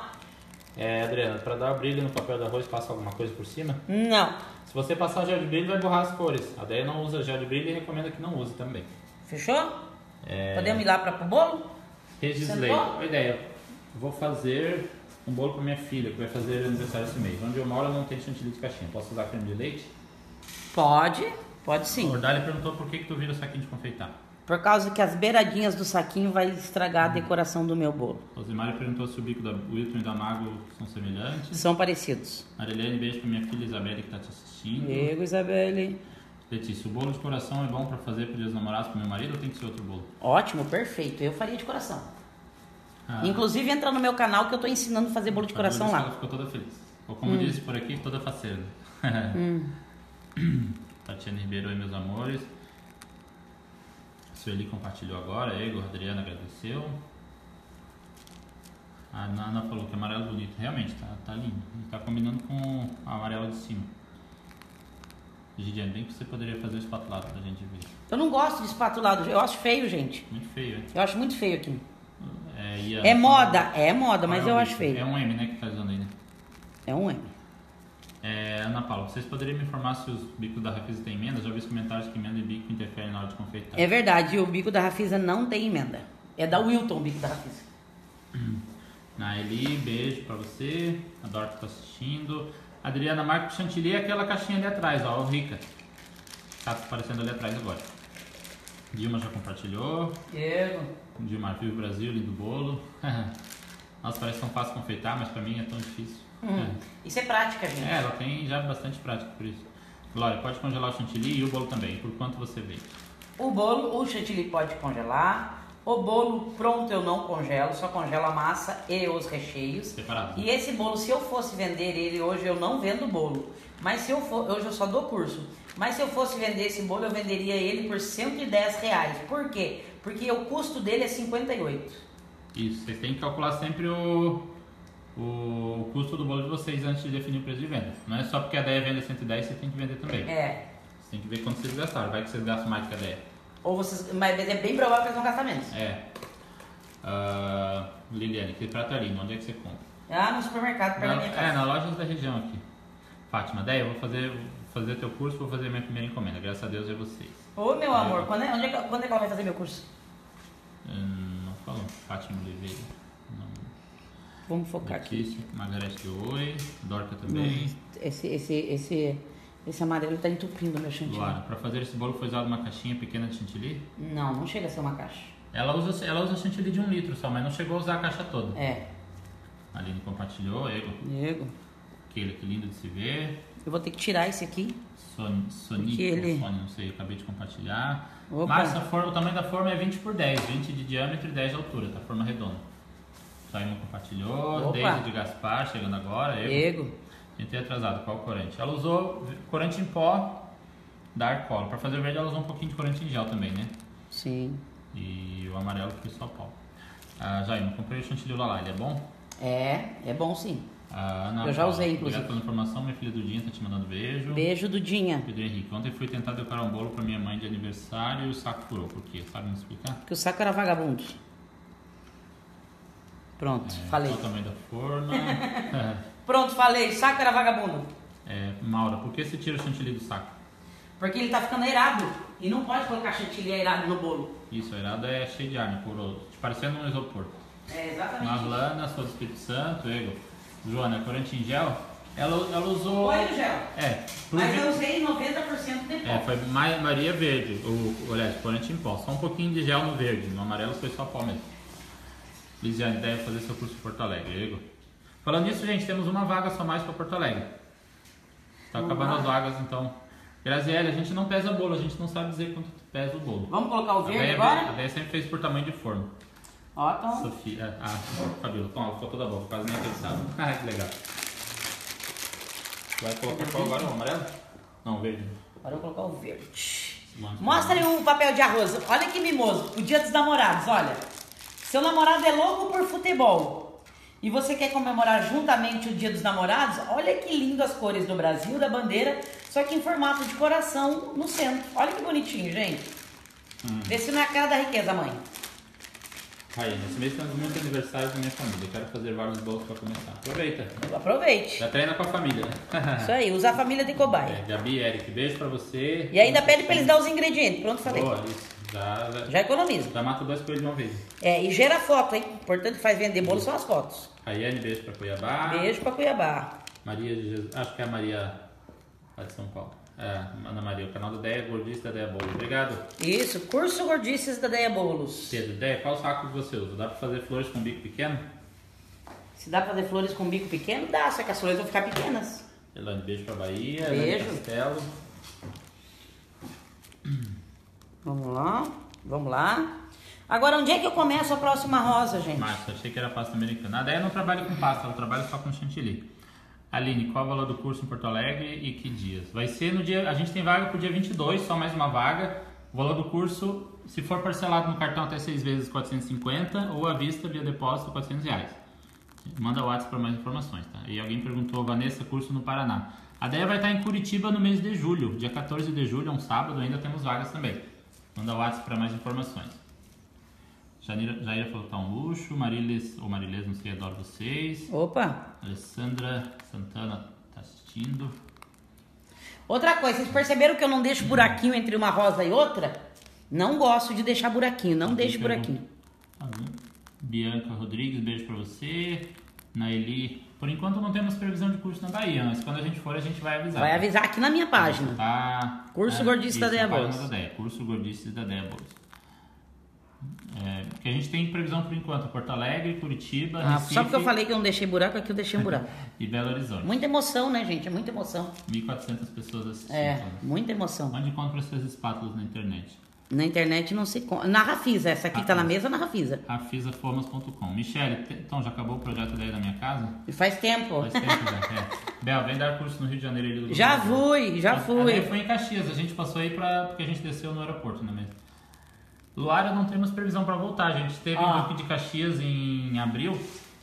É, Adriana, para dar brilho no papel de arroz, passa alguma coisa por cima? não. Se você passar gel de brilho, vai borrar as cores. A Deia não usa gel de brilho e recomenda que não use também. Fechou? É... Podemos ir lá para o bolo? Regisley, Sentou? boa ideia. Vou fazer um bolo para minha filha, que vai fazer aniversário esse mês. Onde eu moro não tem chantilly de caixinha. Posso usar creme de leite? Pode, pode O sim. Ordália perguntou por que, que tu vira o saquinho de confeitar. Por causa que as beiradinhas do saquinho vai estragar a decoração do meu bolo. Rosemary perguntou se o bico da Wilton e da Mago são semelhantes. São parecidos. Marilene, beijo pra minha filha Isabelle que tá te assistindo. Diego, Isabelle. Letícia, o bolo de coração é bom pra fazer dia dos namorados pro meu marido ou tem que ser outro bolo? Ótimo, perfeito. Eu faria de coração. Ah, Inclusive entra no meu canal que eu tô ensinando a fazer bolo de a coração lá. Ela ficou toda feliz. Ou como disse por aqui, toda faceira. (coughs) Tatiana Ribeiro meus amores. Sueli compartilhou agora, Ego, Adriana agradeceu. A Nana falou que amarelo bonito. Realmente, tá, tá lindo. E tá combinando com o amarelo de cima. Gidiane, bem que você poderia fazer o espatulado pra gente ver. Eu não gosto de espatulado. Eu acho feio, gente. Muito feio, hein? Eu acho muito feio aqui. É, a- É moda, é moda, mas é eu acho feio. É um M, né, que tá usando aí, né? É um M. É, Ana Paula, vocês poderiam me informar se os bicos da Rafisa têm emenda? Já vi os comentários que emenda e bico interferem na hora de confeitar. É verdade, o bico da Rafisa não tem emenda. É da Wilton o bico da Rafisa. (clears throat) Naeli, beijo pra você. Adoro que tá assistindo. Adriana Marco Chantilly é aquela caixinha ali atrás, ó, o Rica. Tá aparecendo ali atrás agora. Dilma já compartilhou. Diego. Dilma viu o Brasil, lindo bolo. (laughs) Nossa, parece tão fácil confeitar, mas pra mim é tão difícil. Hum. Isso é prática, gente. É, ela tem já bastante prática por isso. Glória, pode congelar o chantilly e o bolo também. Por quanto você vê? O bolo, o chantilly pode congelar. O bolo pronto eu não congelo, só congelo a massa e os recheios. Separado. E esse bolo, se eu fosse vender ele hoje, eu não vendo bolo. Mas se eu for, hoje eu só dou curso. Mas se eu fosse vender esse bolo, eu venderia ele por 110 reais. Por quê? Porque o custo dele é 58. Isso, vocês têm que calcular sempre o, o custo do bolo de vocês antes de definir o preço de venda. Não é só porque a ideia vende 110, você tem que vender também. É. Você tem que ver quanto vocês gastaram. Vai que vocês gastam mais que a ideia. Ou vocês, mas é bem provável que eles vão gastar menos. É. Ah, Liliane, que prato é lindo, onde é que você compra? Ah, no supermercado, perto da minha é, casa. na loja da região aqui. Fátima, daí eu vou fazer, vou fazer teu curso, vou fazer minha primeira encomenda. Graças a Deus é vocês. Ô, meu amor, quando é, onde é que, quando é que ela vai fazer meu curso? Hum, não falou. Fátima Oliveira. Vamos focar aqui. Letícia, Margarete Oi, Dorca também. Esse, esse, esse, esse amarelo tá entupindo meu chantilly. Luara, para fazer esse bolo foi usada uma caixinha pequena de chantilly? Não, não chega a ser uma caixa. Ela usa, ela usa chantilly de um litro só, mas não chegou a usar a caixa toda. É. A Aline compartilhou, Ego. Diego, Aquele que lindo de se ver. eu vou ter que tirar esse aqui. Son, Sonic, ele- Sony, não sei, acabei de compartilhar. Opa. Massa, forma, o tamanho da forma é 20 por 10, 20 de diâmetro e 10 de altura, tá? Forma redonda. Saíma compartilhou, Opa. Deise de Gaspar, chegando agora, Ego. Diego. Entrei atrasado, qual corante? Ela usou corante em pó da Arcolo. Pra fazer verde ela usou um pouquinho de corante em gel também, né? Sim. E o amarelo foi só pó. Ah, Jaime, comprei o chantilly lá, ele é bom? É, é bom sim. Ah, Ana Eu já usei, inclusive. Obrigado pela informação, minha filha Dudinha tá te mandando beijo. Beijo, Dudinha. Pedro Henrique, ontem fui tentar decorar um bolo pra minha mãe de aniversário e o saco furou. Por quê? Sabe me explicar? Porque o saco era vagabundo. Pronto, É, falei. Qual o tamanho da forma? (laughs) Pronto, falei. Saco era vagabundo. é, Maura, por que você tira o chantilly do saco? Porque ele tá ficando airado. E não pode colocar chantilly airado no bolo. Isso, a irada é cheio de ar, né? Poroso. Parecendo um isopor. É, exatamente. Marlana, sou do Espírito Santo, Ego. Joana, corante em gel. Ela, ela usou. Foi no gel. É, Mas eu usei 90% de pó. É, foi Ma- Maria Verde, o, o aliás, corante em pó. Só um pouquinho de gel no verde, no amarelo foi só pó mesmo. Lisiane, deve fazer seu curso em Porto Alegre, Ego. Falando nisso, gente, temos uma vaga só mais para Porto Alegre. Tá Uma acabando as vaga? vagas, então. Graziele, a gente não pesa bolo, a gente não sabe dizer quanto pesa o bolo. Vamos colocar o A verde Deia- agora? A Deia sempre fez por tamanho de forma. Ó, então. Sofia, ah, Fabíola, toma, ficou toda boa, quase nem acreditava. (laughs) Ah, que legal. Vai colocar qual agora? O amarelo? Não, o verde. Agora eu vou colocar o verde. Mostra aí o papel de arroz. Olha que mimoso. O dia dos namorados, olha. Seu namorado é louco por futebol. E você quer comemorar juntamente o dia dos namorados? Olha que lindo as cores do Brasil, da bandeira. Só que em formato de coração no centro. Olha que bonitinho, gente. Hum. Vê se não é a cara da riqueza, mãe. Aí, nesse mês temos muitos aniversários da minha família. Quero fazer vários bolos para começar. Aproveita. Aproveite. Já treina com a família, né? (laughs) Isso aí, usa a família de cobaia. É, Gabi, Eric, beijo pra você. E ainda pede pra eles dar os ingredientes. Pronto, falei. Boa, isso. Já, já, Já economiza. já mata dois coelhos de uma vez. É, e gera foto, hein? Importante que faz vender bolo são as fotos. Raiane, beijo pra Cuiabá. Beijo pra Cuiabá. Maria de Jesus. Acho que é a Maria lá de São Paulo. É, Ana Maria, o canal da Deia Gordista da Deia Bolo. Obrigado. Isso, curso Gordices da Deia Bolos. Pedro, Deia, qual saco que você usa? Dá pra fazer flores com bico pequeno? Se dá pra fazer flores com bico pequeno, dá, só que as flores vão ficar pequenas. Elane, beijo pra Bahia. Beijo. Elane Castelo. Vamos lá, vamos lá. Agora, onde é que eu começo a próxima rosa, gente? Márcia, achei que era pasta americana. A Deia não trabalha com pasta, ela trabalha só com chantilly. Aline, qual o valor do curso em Porto Alegre e que dias? Vai ser no dia. A gente tem vaga pro dia 22, só mais uma vaga. O valor do curso, se for parcelado no cartão até 6 vezes, 450 ou à vista via depósito, 400 reais. Manda o WhatsApp para mais informações, tá? E alguém perguntou, Vanessa, curso no Paraná. A Deia vai estar em Curitiba no mês de julho, dia 14 de julho, é um sábado, ainda temos vagas também. Manda o WhatsApp para mais informações. Jaira, Jaira falou que tá um luxo. Mariles, ou Marilês, não sei, adoro vocês. Opa! Alessandra Santana tá assistindo. Outra coisa, vocês perceberam que eu não deixo buraquinho entre uma rosa e outra? Não gosto de deixar buraquinho, não deixe buraquinho. Bianca Rodrigues, beijo pra você. Naeli, por enquanto não temos previsão de curso na Bahia, mas quando a gente for a gente vai avisar. Vai avisar aqui na minha página. Tá. Curso Gordista da isso, Deia a página Bolos. da Deia, Curso Gordista da Bolos. É, porque a gente tem previsão por enquanto Porto Alegre, Curitiba, Ah, Recife só porque eu falei que eu não deixei buraco, aqui eu deixei um (laughs) buraco. e Belo Horizonte. Muita emoção, né, gente? É muita emoção. 1.400 pessoas assistindo. É, muita emoção. Onde compra essas espátulas na internet? Na internet não se. Na Rafisa, essa aqui tá na mesa na Rafisa. Rafisaformas.com. Michele, então já acabou o projeto daí da minha casa? Faz tempo. Faz tempo já. É. (laughs) Bel, vem dar curso no Rio de Janeiro. ali do Já Brasil. fui, já a fui. Foi em Caxias, a gente passou aí pra, porque a gente desceu no aeroporto, né mesmo? Luara não temos previsão pra voltar, a gente teve Ah. um grupo de Caxias em abril,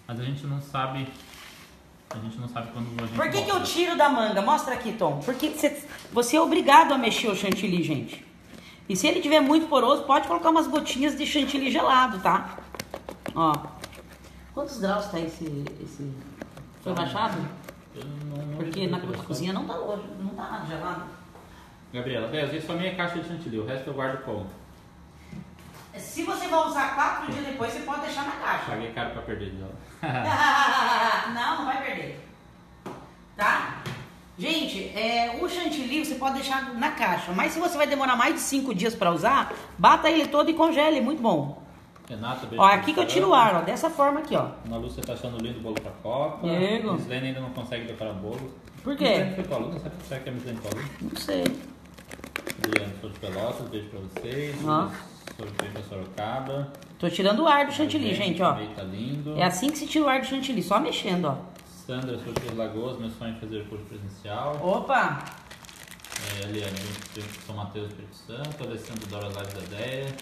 mas a gente não sabe. A gente não sabe quando a gente Por que, que eu volta. tiro da manga? Mostra aqui, Tom. Porque você, você é obrigado a mexer o chantilly, gente. E se ele tiver muito poroso, pode colocar umas gotinhas de chantilly gelado, tá? Ó. Quantos graus tá esse. esse... Foi baixado? Eu não, não Porque na cozinha não tá hoje, não tá nada gelado. Gabriela, isso é a minha caixa de chantilly, o resto eu guardo como? Se você vai usar quatro dias depois, você pode deixar na caixa. Paguei caro pra perder dela. (laughs) não, não vai perder. Tá? Gente, é, o chantilly você pode deixar na caixa, mas se você vai demorar mais de cinco dias pra usar, bata ele todo e congele, muito bom. Renata, beijo. Ó, aqui que eu você. tiro o ar, ó, dessa forma aqui, ó. Ana Lúcia tá achando lindo o bolo pra Copa. Diego. Mislene ainda não consegue decorar bolo. Por quê? Mislene foi tua aluna, sabe será que é Mislene tua aluna? Não sei. Adriano, sou de Pelotas, beijo pra vocês. Ó. Sou de Beijo pra Sorocaba. Tô tirando o ar do chantilly, gente, ó. Tá lindo. É assim que se tira o ar do chantilly, só mexendo, ó. Sandra, sou de Lagoas, meu sonho é fazer curso presencial. Opa! É, Eliane, São Mateus, Espírito Santo. Alessandro, Dora Live da Deia.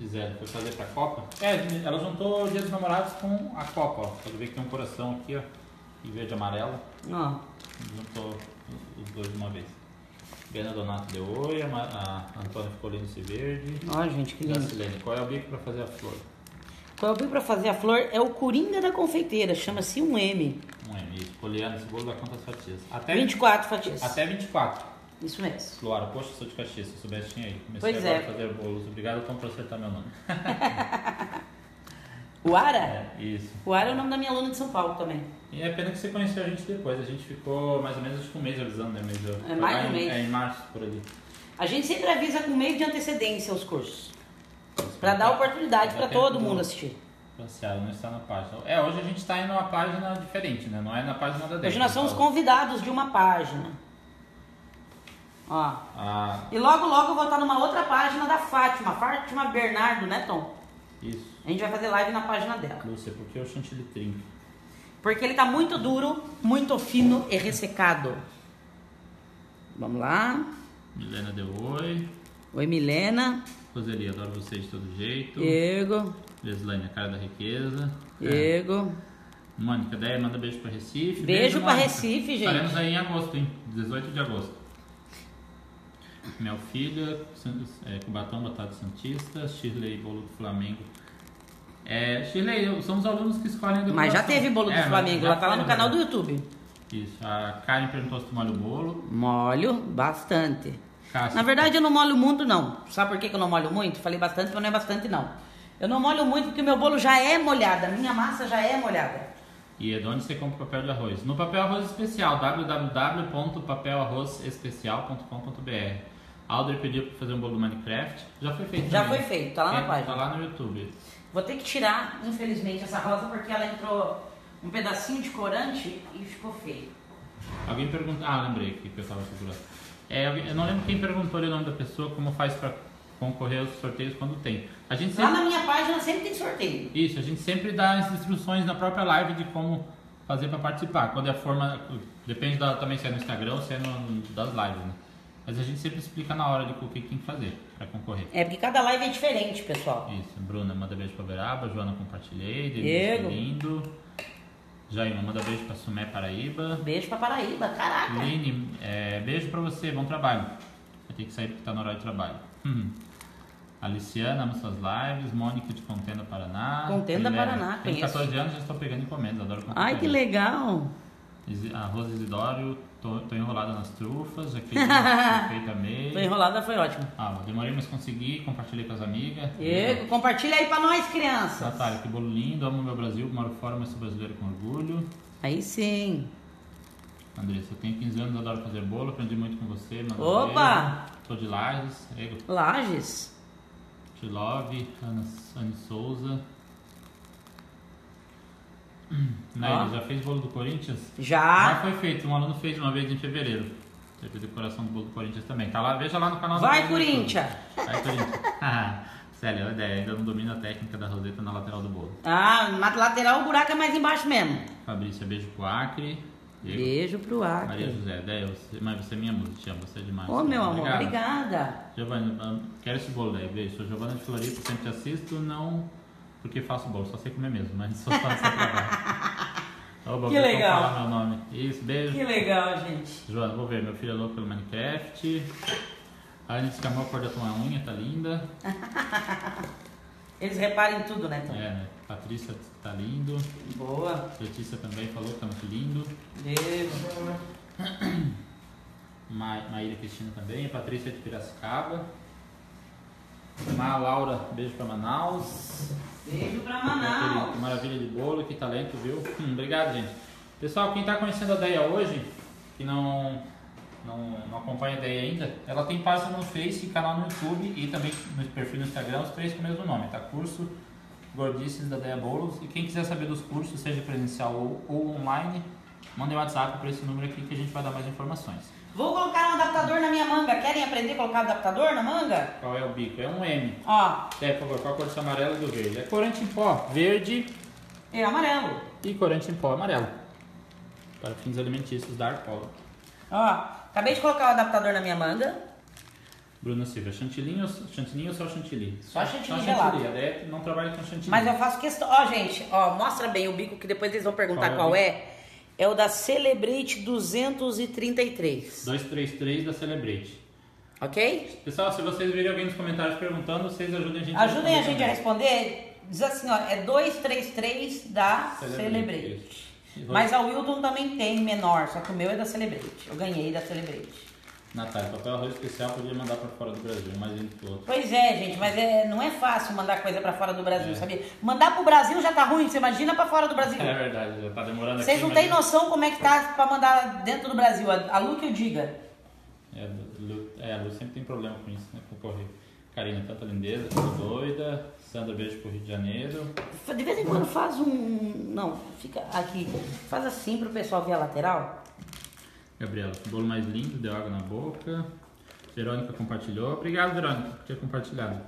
Gisele, foi fazer pra Copa? É, ela juntou o Dia dos Namorados com a Copa, ó. Pode ver que tem um coração aqui, ó. Em verde e amarelo. Ó. Juntou os- dois de uma vez. Biana Donato deu oi, a, a Antônia ficou lindo esse verde. Ó, gente, que lindo. Gracilene, qual é o bico pra fazer a flor? Qual o bico pra fazer a flor? É o Coringa da confeiteira, chama-se um M. Um M. Isso, Poliana, esse bolo dá quantas fatias? Até 24 fatias. Até 24. Isso mesmo. Luara, poxa, sou de Caxias, se soubesse tinha aí. Comecei Pois agora é. a fazer bolos. Obrigado, Tom, por acertar meu nome. (laughs) O Ara? É, isso. O Ara é o nome da minha aluna de São Paulo também. E é pena que você conheceu a gente depois. A gente ficou mais ou menos acho um mês avisando, né? Mês É mais um em- mês. É em março, por ali. A gente sempre avisa com meio de antecedência os cursos. Pra dar oportunidade tempo todo do- mundo assistir. Não está na página. É, hoje a gente está indo numa página diferente, né? Não é na página da Deca. Hoje nós somos Então, convidados de uma página. Ó. Ah, E logo, logo eu vou estar numa outra página da Fátima. Fátima Bernardo, né, Tom? isso. A gente vai fazer live na página dela. Lúcia, por que o chantilly trinca? Porque ele tá muito duro, muito fino e ressecado. Vamos lá. Milena deu oi. Oi, Milena. Roseli, adoro você de todo jeito. Diego. Veslane, a cara da riqueza. É. Diego. Mônica, Deia, manda beijo pra Recife. Beijo pra Mônica. Recife, gente. Estaremos aí em agosto, hein? 18 de agosto. Mel Filha, é, Cubatão, Batata Santista, Shirley, Bolo do Flamengo. É, Shirley, são os alunos que escolhem a Mas já teve bolo do É, Flamengo, ela tá lá no canal né? do YouTube. Isso, a Karen perguntou se tu molha o bolo. Molho bastante. Cássia, Na verdade, eu não molho muito, não. Sabe por que que eu não molho muito? Falei bastante, mas não é bastante, não. Eu não molho muito porque meu bolo já é molhado, a minha massa já é molhada. E é de onde você compra o papel de arroz? No papel arroz especial, www.papelarrozespecial.com.br. Alder pediu para fazer um bolo do Minecraft. Já foi feito. Já também. foi feito, tá lá na É, página. Tá lá no YouTube. Vou ter que tirar, infelizmente, essa rosa porque ela entrou um pedacinho de corante e ficou feio. Alguém perguntou. Ah, lembrei que eu tava procurando. É, eu não lembro quem perguntou ali o nome da pessoa, como faz para concorrer aos sorteios quando tem. A gente Lá sempre. na minha página sempre tem sorteio. Isso, a gente sempre dá as instruções na própria live de como fazer para participar. Quando é a forma. Depende da, também se é no Instagram ou se é no, das lives, né? Mas a gente sempre explica na hora de o que tem que fazer para concorrer. É porque cada live é diferente, pessoal. Isso, Bruna, manda beijo pra Beraba, Joana compartilhei, Diego. lindo. Jaima, manda beijo pra Sumé Paraíba. Beijo pra Paraíba, caraca. Line, é, beijo pra você, bom trabalho. Vai ter que sair porque tá no horário de trabalho. Hum. Aliciana, amo suas lives. Mônica de Contenda, Paraná. Contenda, Milena, Paraná, conheço. 14 anos e já estou pegando encomendas, adoro contar Ai, que legal. Isi- A Rosa Isidório, tô, tô enrolada nas trufas. Jaqueline, (laughs) perfeita, amei. Foi enrolada, foi ótimo. Ah, demorei, mas consegui. Compartilhei com as amigas. Diego, compartilha aí pra nós, crianças. Natália, que bolo lindo, amo meu Brasil, moro fora, mas sou brasileiro com orgulho. Aí sim. Andressa, eu tenho 15 anos, adoro fazer bolo, aprendi muito com você. Opa! beijo. Sou de Lages, Ego, Lages. Te Love, Ana, Anne Souza. Hum, Nair, Ó. já fez bolo do Corinthians? Já. Já foi feito, um aluno fez uma vez em fevereiro. Teve decoração do bolo do Corinthians também. Tá lá, veja lá no canal do Vai, do. Corinthians. Vai, Corinthians. Sério, a ideia, ainda não domina a técnica da roseta na lateral do bolo. Ah, na lateral o buraco é mais embaixo mesmo. Fabrícia, beijo pro Acre. Diego, Beijo pro Maria Acre. José, Déia, você, mas você é minha musa, te amo, você é demais. Ô, meu amor, obrigada. Giovanni, ah, quero esse bolo daí, beijo. Sou Giovana de Floripa, sempre te assisto, não porque faço bolo, só sei comer mesmo, mas do seu trabalho. Oba, Que legal. falar meu nome. Isso, beijo. Que legal, gente. Joana, vou ver, meu filho é louco pelo Minecraft. A Anne disse que amou a cor da tua unha, tá linda. Eles reparam em tudo, né, Tom? É, né? Patrícia tá lindo. Boa. Letícia também falou que tá muito lindo. Beijo. (coughs) Ma Maíra Cristina também. Patrícia de Piracicaba. Ma Laura, beijo pra Manaus. Beijo pra Manaus. que maravilha de bolo, que talento, viu? Hum, (laughs) obrigado, gente. Pessoal, quem tá conhecendo a Deia hoje, que não, não, não acompanha a Deia ainda, ela tem página no Face, canal no YouTube e também no perfil no Instagram, os três com o mesmo nome, tá? Curso Gordices da Deia Bolos. E quem quiser saber dos cursos, seja presencial ou, ou online, manda um WhatsApp para esse número aqui que a gente vai dar mais informações. Vou colocar um adaptador na minha manga. Querem aprender a colocar adaptador na manga? Qual é o bico? É um M. Ó, É, por favor, qual a cor desse amarelo e do verde? É corante em pó, verde é amarelo. e corante em pó amarelo. Para fins alimentícios da Arcola. Ó, acabei de colocar o adaptador na minha manga. Bruna Silva, chantilinho, chantilinho ou só chantilly? Só chantilly Só gelado. chantilly, a Deia não trabalha com chantilly. Mas eu faço questão. Ó, gente, ó, mostra bem o bico que depois eles vão perguntar Qual é qual é. É o da Celebrate 233. 233 da Celebrate. Ok? Pessoal, se vocês virem alguém nos comentários perguntando, vocês ajudem a gente Ajudem a responder gente a também. responder. Diz assim, ó, é 233 da Celebrate. E vou- Mas a Wilton também tem menor, só que o meu é da Celebrate. Eu ganhei da Celebrate. Natália, papel arroz especial podia mandar para fora do Brasil, pro outro. Pois é, gente, mas é, não é fácil mandar coisa pra fora do Brasil, sabia? Mandar pro Brasil já tá ruim, você imagina pra fora do (laughs) Brasil. É verdade, já tá demorando Vocês aqui, não têm noção como é que tá pra mandar dentro do Brasil. A, a Lu que eu diga. É, Lu, é, a Lu sempre tem problema com isso, né? Com o correio. Karina, tanta lindeza, tô doida. Sandra, beijo pro Rio de Janeiro. De vez em quando faz um. Não, fica aqui. Faz assim pro pessoal ver a lateral. Gabriela, bolo mais lindo, deu água na boca. Verônica compartilhou. Obrigado, Verônica, por ter compartilhado.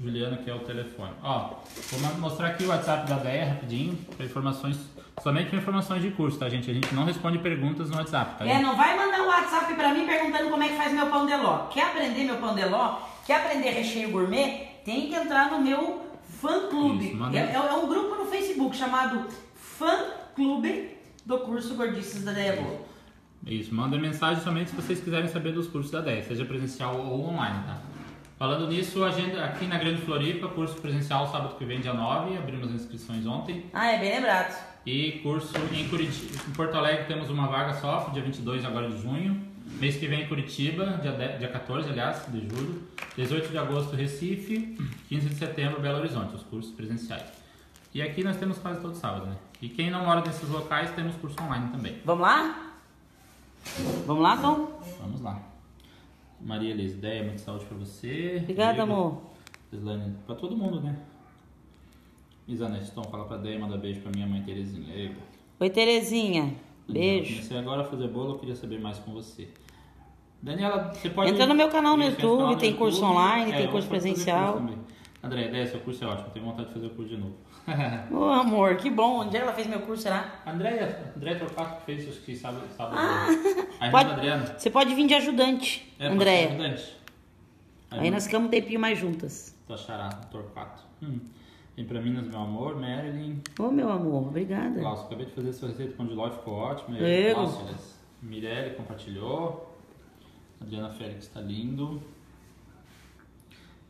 Juliana, que é o telefone. Ó, vou mostrar aqui o WhatsApp da DEA rapidinho, para informações, somente para informações de curso, tá, gente? A gente não responde perguntas no WhatsApp, tá? É, não vai mandar um WhatsApp pra mim perguntando como é que faz meu pão de ló. Quer aprender meu pão de ló? Quer aprender recheio gourmet? Tem que entrar no meu fã clube. Isso, É, é- é um grupo no Facebook chamado Fã Clube do curso Gordices da Deia Boa. Isso, manda mensagem somente se vocês quiserem saber dos cursos da DEA, seja presencial ou online, tá? Falando nisso, agenda aqui na Grande Floripa, curso presencial sábado que vem, dia 9, abrimos as inscrições ontem. Ah, é bem lembrado. E curso em Curitiba. Em Porto Alegre temos uma vaga só, dia 22 agora de junho. Mês que vem em Curitiba, dia, 10 dia 14, aliás, de julho. 18 de agosto, Recife. 15 de setembro, Belo Horizonte, os cursos presenciais. E aqui nós temos quase todo sábado, né? E quem não mora nesses locais, temos curso online também. Vamos lá? Vamos lá, Tom? Vamos lá. Maria Elis, ideia, muita saúde pra você. Obrigada, Diego, amor. Islane, pra todo mundo, né? Isanete, então fala pra Deia, manda beijo pra minha mãe Terezinha. Ei, Oi, Terezinha. Beijo. Comecei agora a fazer bolo, eu queria saber mais com você. Daniela, você pode. Entra no meu canal no YouTube, canal no tem curso online, tem eu vou curso presencial. André, ideia, seu curso é ótimo, tenho vontade de fazer o curso de novo. (laughs) Ô, amor, que bom. Onde ela fez meu curso, será? Andréia, André Torquato que fez, acho que sábado. sábado Ah, a irmã (laughs) pode- da Adriana. Você pode vir de ajudante, É, Andréia. ajudante. Aí irmã nós ficamos um tempinho mais juntas. da Xará, Torquato. Hum. Vem pra Minas, meu amor, Marilyn. Ô, meu amor, obrigada. Glaucio, acabei de fazer sua receita pão de ló, ficou ótimo. Eu. Aliás. Mirelle compartilhou. Adriana Félix tá lindo.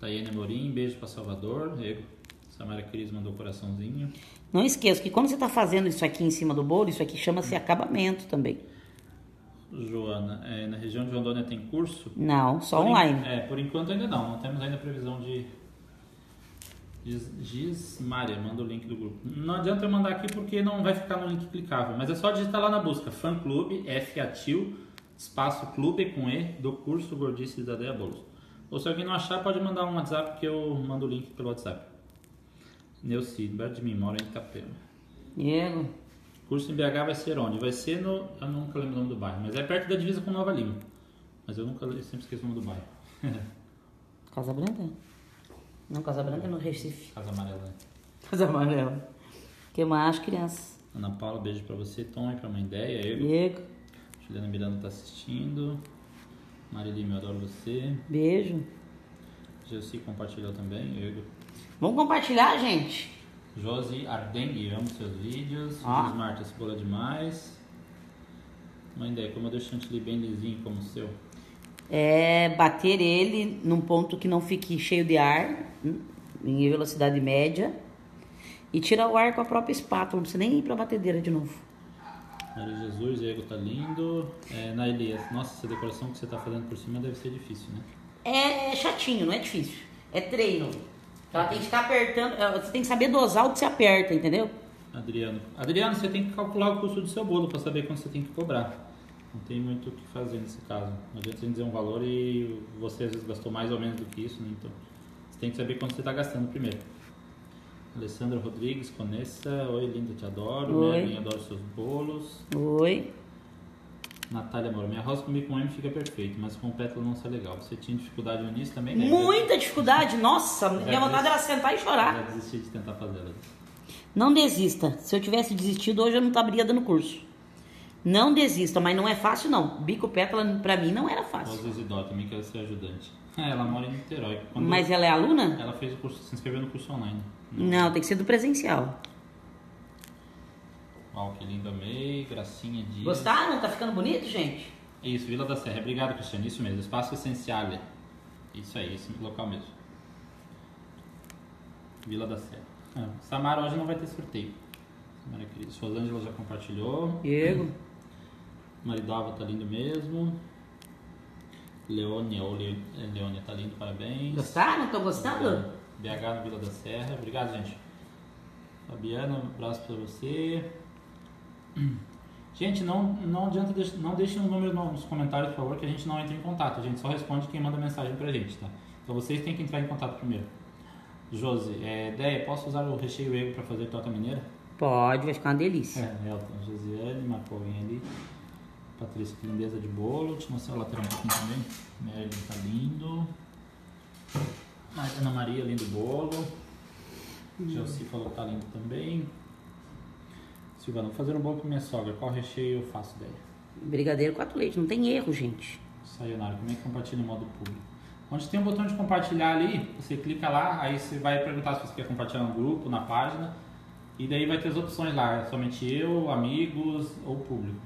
Tayane Amorim, beijo pra Salvador. Ego. Samara Cris mandou coraçãozinho. Não esqueça que quando você está fazendo isso aqui em cima do bolo, isso aqui chama-se acabamento também. Joana, é, na região de Rondônia tem curso? Não, só Por online. É, por enquanto ainda não. Não temos ainda previsão de. Giz, Gismária, manda o link do grupo. Não adianta eu mandar aqui porque não vai ficar no link clicável, mas é só digitar lá na busca: fã clube, F atil, espaço clube com E, do curso Gordices da Deia Bolos. Ou se alguém não achar, pode mandar um WhatsApp que eu mando o link pelo WhatsApp. Neuci, perto de mim, mora em Itapema. Diego. Curso em BH vai ser onde? Vai ser no. Eu nunca lembro o nome do bairro, mas é perto da divisa com Nova Lima. Mas eu nunca eu sempre esqueço o nome do bairro. (laughs) Casa Branca? Não, Casa Branca é no Recife. Casa Amarela. né? Casa Amarela. que mais, crianças? Ana Paula, beijo pra você, Tom e pra mãe Ideia. Eu. Diego. Juliana Miranda tá assistindo. Marili, eu adoro você. Beijo. Gelsi compartilhou também. Eu. Vamos compartilhar, gente? Josi Ardengue, amo seus vídeos. Ah. Diz Marta, é demais. Mãe Ideia, como eu deixo o chantilly bem lisinho como o seu? É bater ele num ponto que não fique cheio de ar. em velocidade média. E tirar o ar com a própria espátula, não precisa nem ir pra batedeira de novo. Maria Jesus, Diego tá lindo. É, na Elias, nossa, essa decoração que você tá fazendo por cima deve ser difícil, né? É chatinho, não é difícil. É treino. Ela tem que ficar apertando, você tem que saber dosar o que você aperta, entendeu? Adriano. Adriano, você tem que calcular o custo do seu bolo para saber quanto você tem que cobrar. Não tem muito o que fazer nesse caso. Não adianta você dizer um valor e você às vezes gastou mais ou menos do que isso, né? Então, você tem que saber quanto você está gastando primeiro. Alessandra Rodrigues, Conessa. Oi, linda, te adoro. Oi. Merlin, adoro seus bolos. Oi. Natália Moura, minha rosa comigo com M fica perfeito, mas com pétala não sai legal. Você tinha dificuldade no início também? né? Muita dificuldade, nossa, minha vontade era sentar e Já chorar. desisti de tentar fazê-la. Não desista. Se eu tivesse desistido, hoje eu não estaria dando curso. Não desista, mas não é fácil não. Bico pétala pra mim não era fácil. Rosa Isidoro também quer ser ajudante. É, (laughs) ela mora em Niterói. Quando Mas ela é aluna? Ela fez o curso, se inscreveu no curso online. Não, tem que ser do presencial. Uau, que lindo, amei. Gracinha Dias. Gostaram? Tá ficando bonito, gente? Isso, Vila da Serra. Obrigado, Cristiano. Isso mesmo, Espaço Essencial. Isso aí, esse local mesmo. Vila da Serra. Ah, Samara hoje não vai ter sorteio. Samara querida. Sosângela já compartilhou. Diego. (clears throat) Maridalva tá lindo mesmo. Leônia, ou Le... é, Leônia tá lindo, parabéns. Gostaram? Estão gostando? BH no Vila da Serra. Obrigado, gente. Fabiana, um abraço pra você. Gente, não, não adianta, deix- não deixem um número no- nos comentários, por favor, que a gente não entra em contato. A gente só responde quem manda mensagem pra gente, tá? Então vocês têm que entrar em contato primeiro. Josi, é, Deia, posso usar o recheio ego pra fazer torta mineira? Pode, vai ficar uma delícia. É, Elton, Josiane, alguém ali. Patrícia, que lindeza de bolo. Deixa eu mostrar a lateral um pouquinho também. Merlin tá lindo. Ana Maria, lindo bolo. Gelsi falou que tá lindo também. Silvana, vou fazer um bolo com minha sogra. Qual recheio eu faço dele? Brigadeiro quatro leite, não tem erro, gente. Sayonara, como é que compartilha em modo público? Onde tem um botão de compartilhar ali, você clica lá, aí você vai perguntar se você quer compartilhar no grupo, na página, e daí vai ter as opções lá, somente eu, amigos ou público.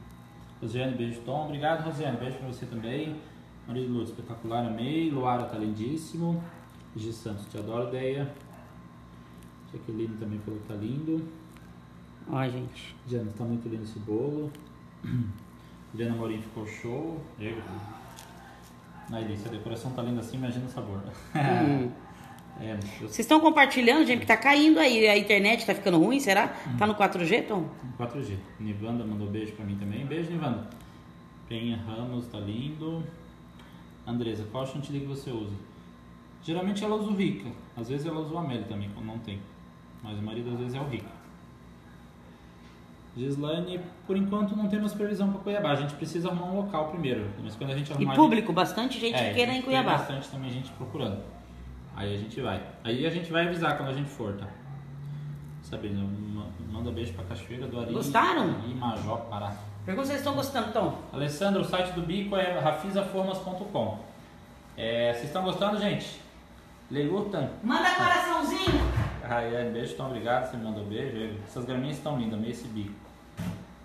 Rosiane, beijo, Tom. Obrigado, Rosiane, beijo pra você também. Maria Luz, espetacular, amei. Luara tá lindíssimo. G Santos, te adoro, Deia. Jaqueline também falou que tá lindo. Ó, gente. Diana, tá muito lindo esse bolo. (clears throat) Diana Morim ficou show. Eu. Nailice, a decoração tá linda assim, imagina o sabor. Hum. (laughs) é, eu Vocês estão compartilhando, gente, que tá caindo aí. A internet tá ficando ruim, será? Tá no 4G, Tom? 4G. Nivanda mandou beijo pra mim também. Beijo, Nivanda. Penha Ramos, tá lindo. Andresa, qual chantilly que você usa? Geralmente ela usa o Rica. Às vezes ela usa o Amélie também, quando não tem. Mas o marido às vezes é o Rica. Gislaine, por enquanto não temos previsão para Cuiabá. A gente precisa arrumar um local primeiro. Mas quando a gente E arrumar. a público, bastante gente é, queira em Tem Cuiabá. bastante também gente procurando. Aí a gente vai. Aí a gente vai avisar quando a gente for, tá? Sabrina, ma- manda beijo pra Cachoeira do Ari. Gostaram? E Major, Pará. Pergunta se vocês estão gostando, Tom. Alessandro, o site do Bico é rafisaformas.com. É, vocês estão gostando, gente? Lelutam? Manda coraçãozinho. Rayane, beijo, Tom, obrigado. Você me mandou beijo. Essas graminhas estão lindas, amei esse bico.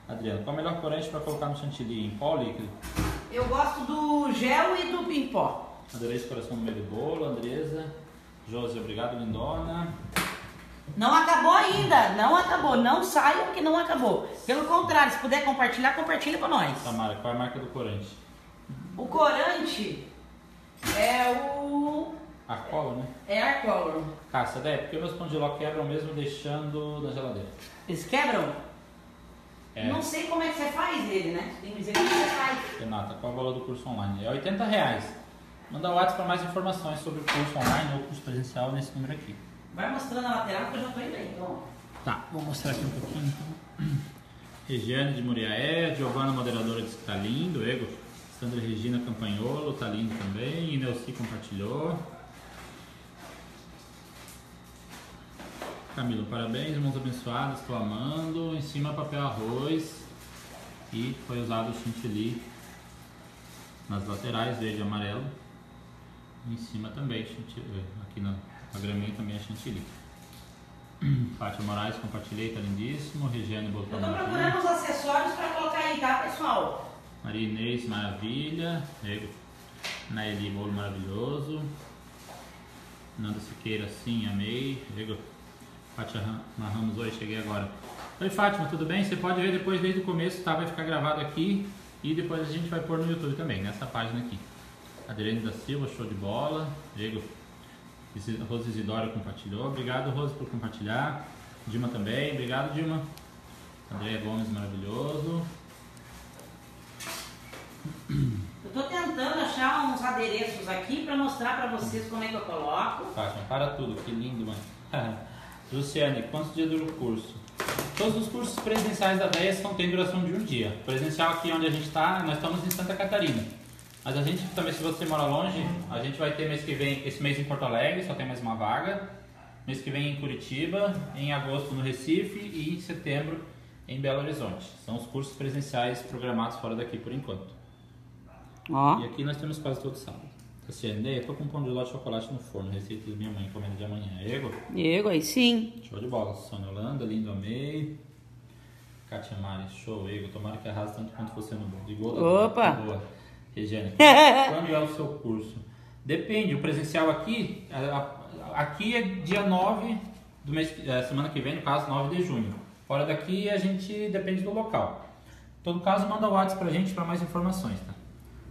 Adriano, qual é o melhor corante para colocar no chantilly? Em pó ou líquido? Eu gosto do gel e do pimpó. Adorei esse coração no meio do bolo, Andresa. Josi, obrigado, lindona. Não acabou ainda, não acabou. Não saiam que não acabou. Pelo contrário, se puder compartilhar, compartilha com nós. Tamara, qual é a marca do corante? O corante é o. Arcola, né? É Arcolor. Cássia, é porque meus pão de ló quebram mesmo deixando na geladeira. Eles quebram? É. Não sei como é que você faz ele, né? Tem que dizer como você faz. Renata, qual é o valor do curso online? É 80 reais. Manda o WhatsApp para mais informações sobre o curso online ou curso presencial nesse número aqui. Vai mostrando a lateral que eu já tô indo aí, então. Tá, vou mostrar aqui um pouquinho então. (clears throat) Regiane de Muriaé, Giovana Moderadora disse que tá lindo, Ego. Sandra Regina Campanholo, tá lindo também. Inelci compartilhou. Camilo, parabéns, irmãos abençoados, estou amando. Em cima papel arroz e foi usado o chantilly nas laterais, verde e amarelo. Em cima também, chantilly, aqui na, na graminha também é chantilly. (clears throat) Fátima Moraes, compartilhei, tá lindíssimo. Regiane botou Eu tô procurando os acessórios pra colocar aí, tá, pessoal? Maria Inês, maravilha. Nego. Naeli, bolo maravilhoso. Nanda Siqueira, sim, amei. Diego, Fátima Ramos, oi, cheguei agora. Oi Fátima, tudo bem? Você pode ver depois desde o começo, tá? Vai ficar gravado aqui e depois a gente vai pôr no YouTube também, nessa página aqui. Adriane da Silva, show de bola. Diego, Rose Isidora compartilhou. Obrigado, Rose, por compartilhar. Dilma também, obrigado, Dilma. Andréia Gomes, maravilhoso. Eu tô tentando achar uns adereços aqui para mostrar para vocês como é que eu coloco. Fátima, para tudo, que lindo, mano. (laughs) Luciane, quantos dias dura o curso? Todos os cursos presenciais da DEA são, têm duração de um dia. Presencial aqui onde a gente está, nós estamos em Santa Catarina. Mas a gente também, se você mora longe, a gente vai ter mês que vem, esse mês em Porto Alegre, só tem mais uma vaga. Mês que vem em Curitiba, em agosto no Recife e em setembro em Belo Horizonte. São os cursos presenciais programados fora daqui por enquanto. Ó. E aqui nós temos quase todo sábado. Tassiane, eu tô com um pão de ló de chocolate no forno, receita da minha mãe, encomenda de amanhã. Ego? Ego, aí sim. Show de bola. Sônia Holanda, lindo, amei. Kátia Mari, show, Ego. Tomara que arrase tanto quanto você no mundo. Ligou? Opa! Boa. Regiane, (laughs) quando é o seu curso? Depende, o presencial aqui, aqui é dia 9 do mês, é, semana que vem, no caso, 9 de junho. Fora daqui a gente depende do local. Em todo caso, manda o WhatsApp pra gente para mais informações, tá?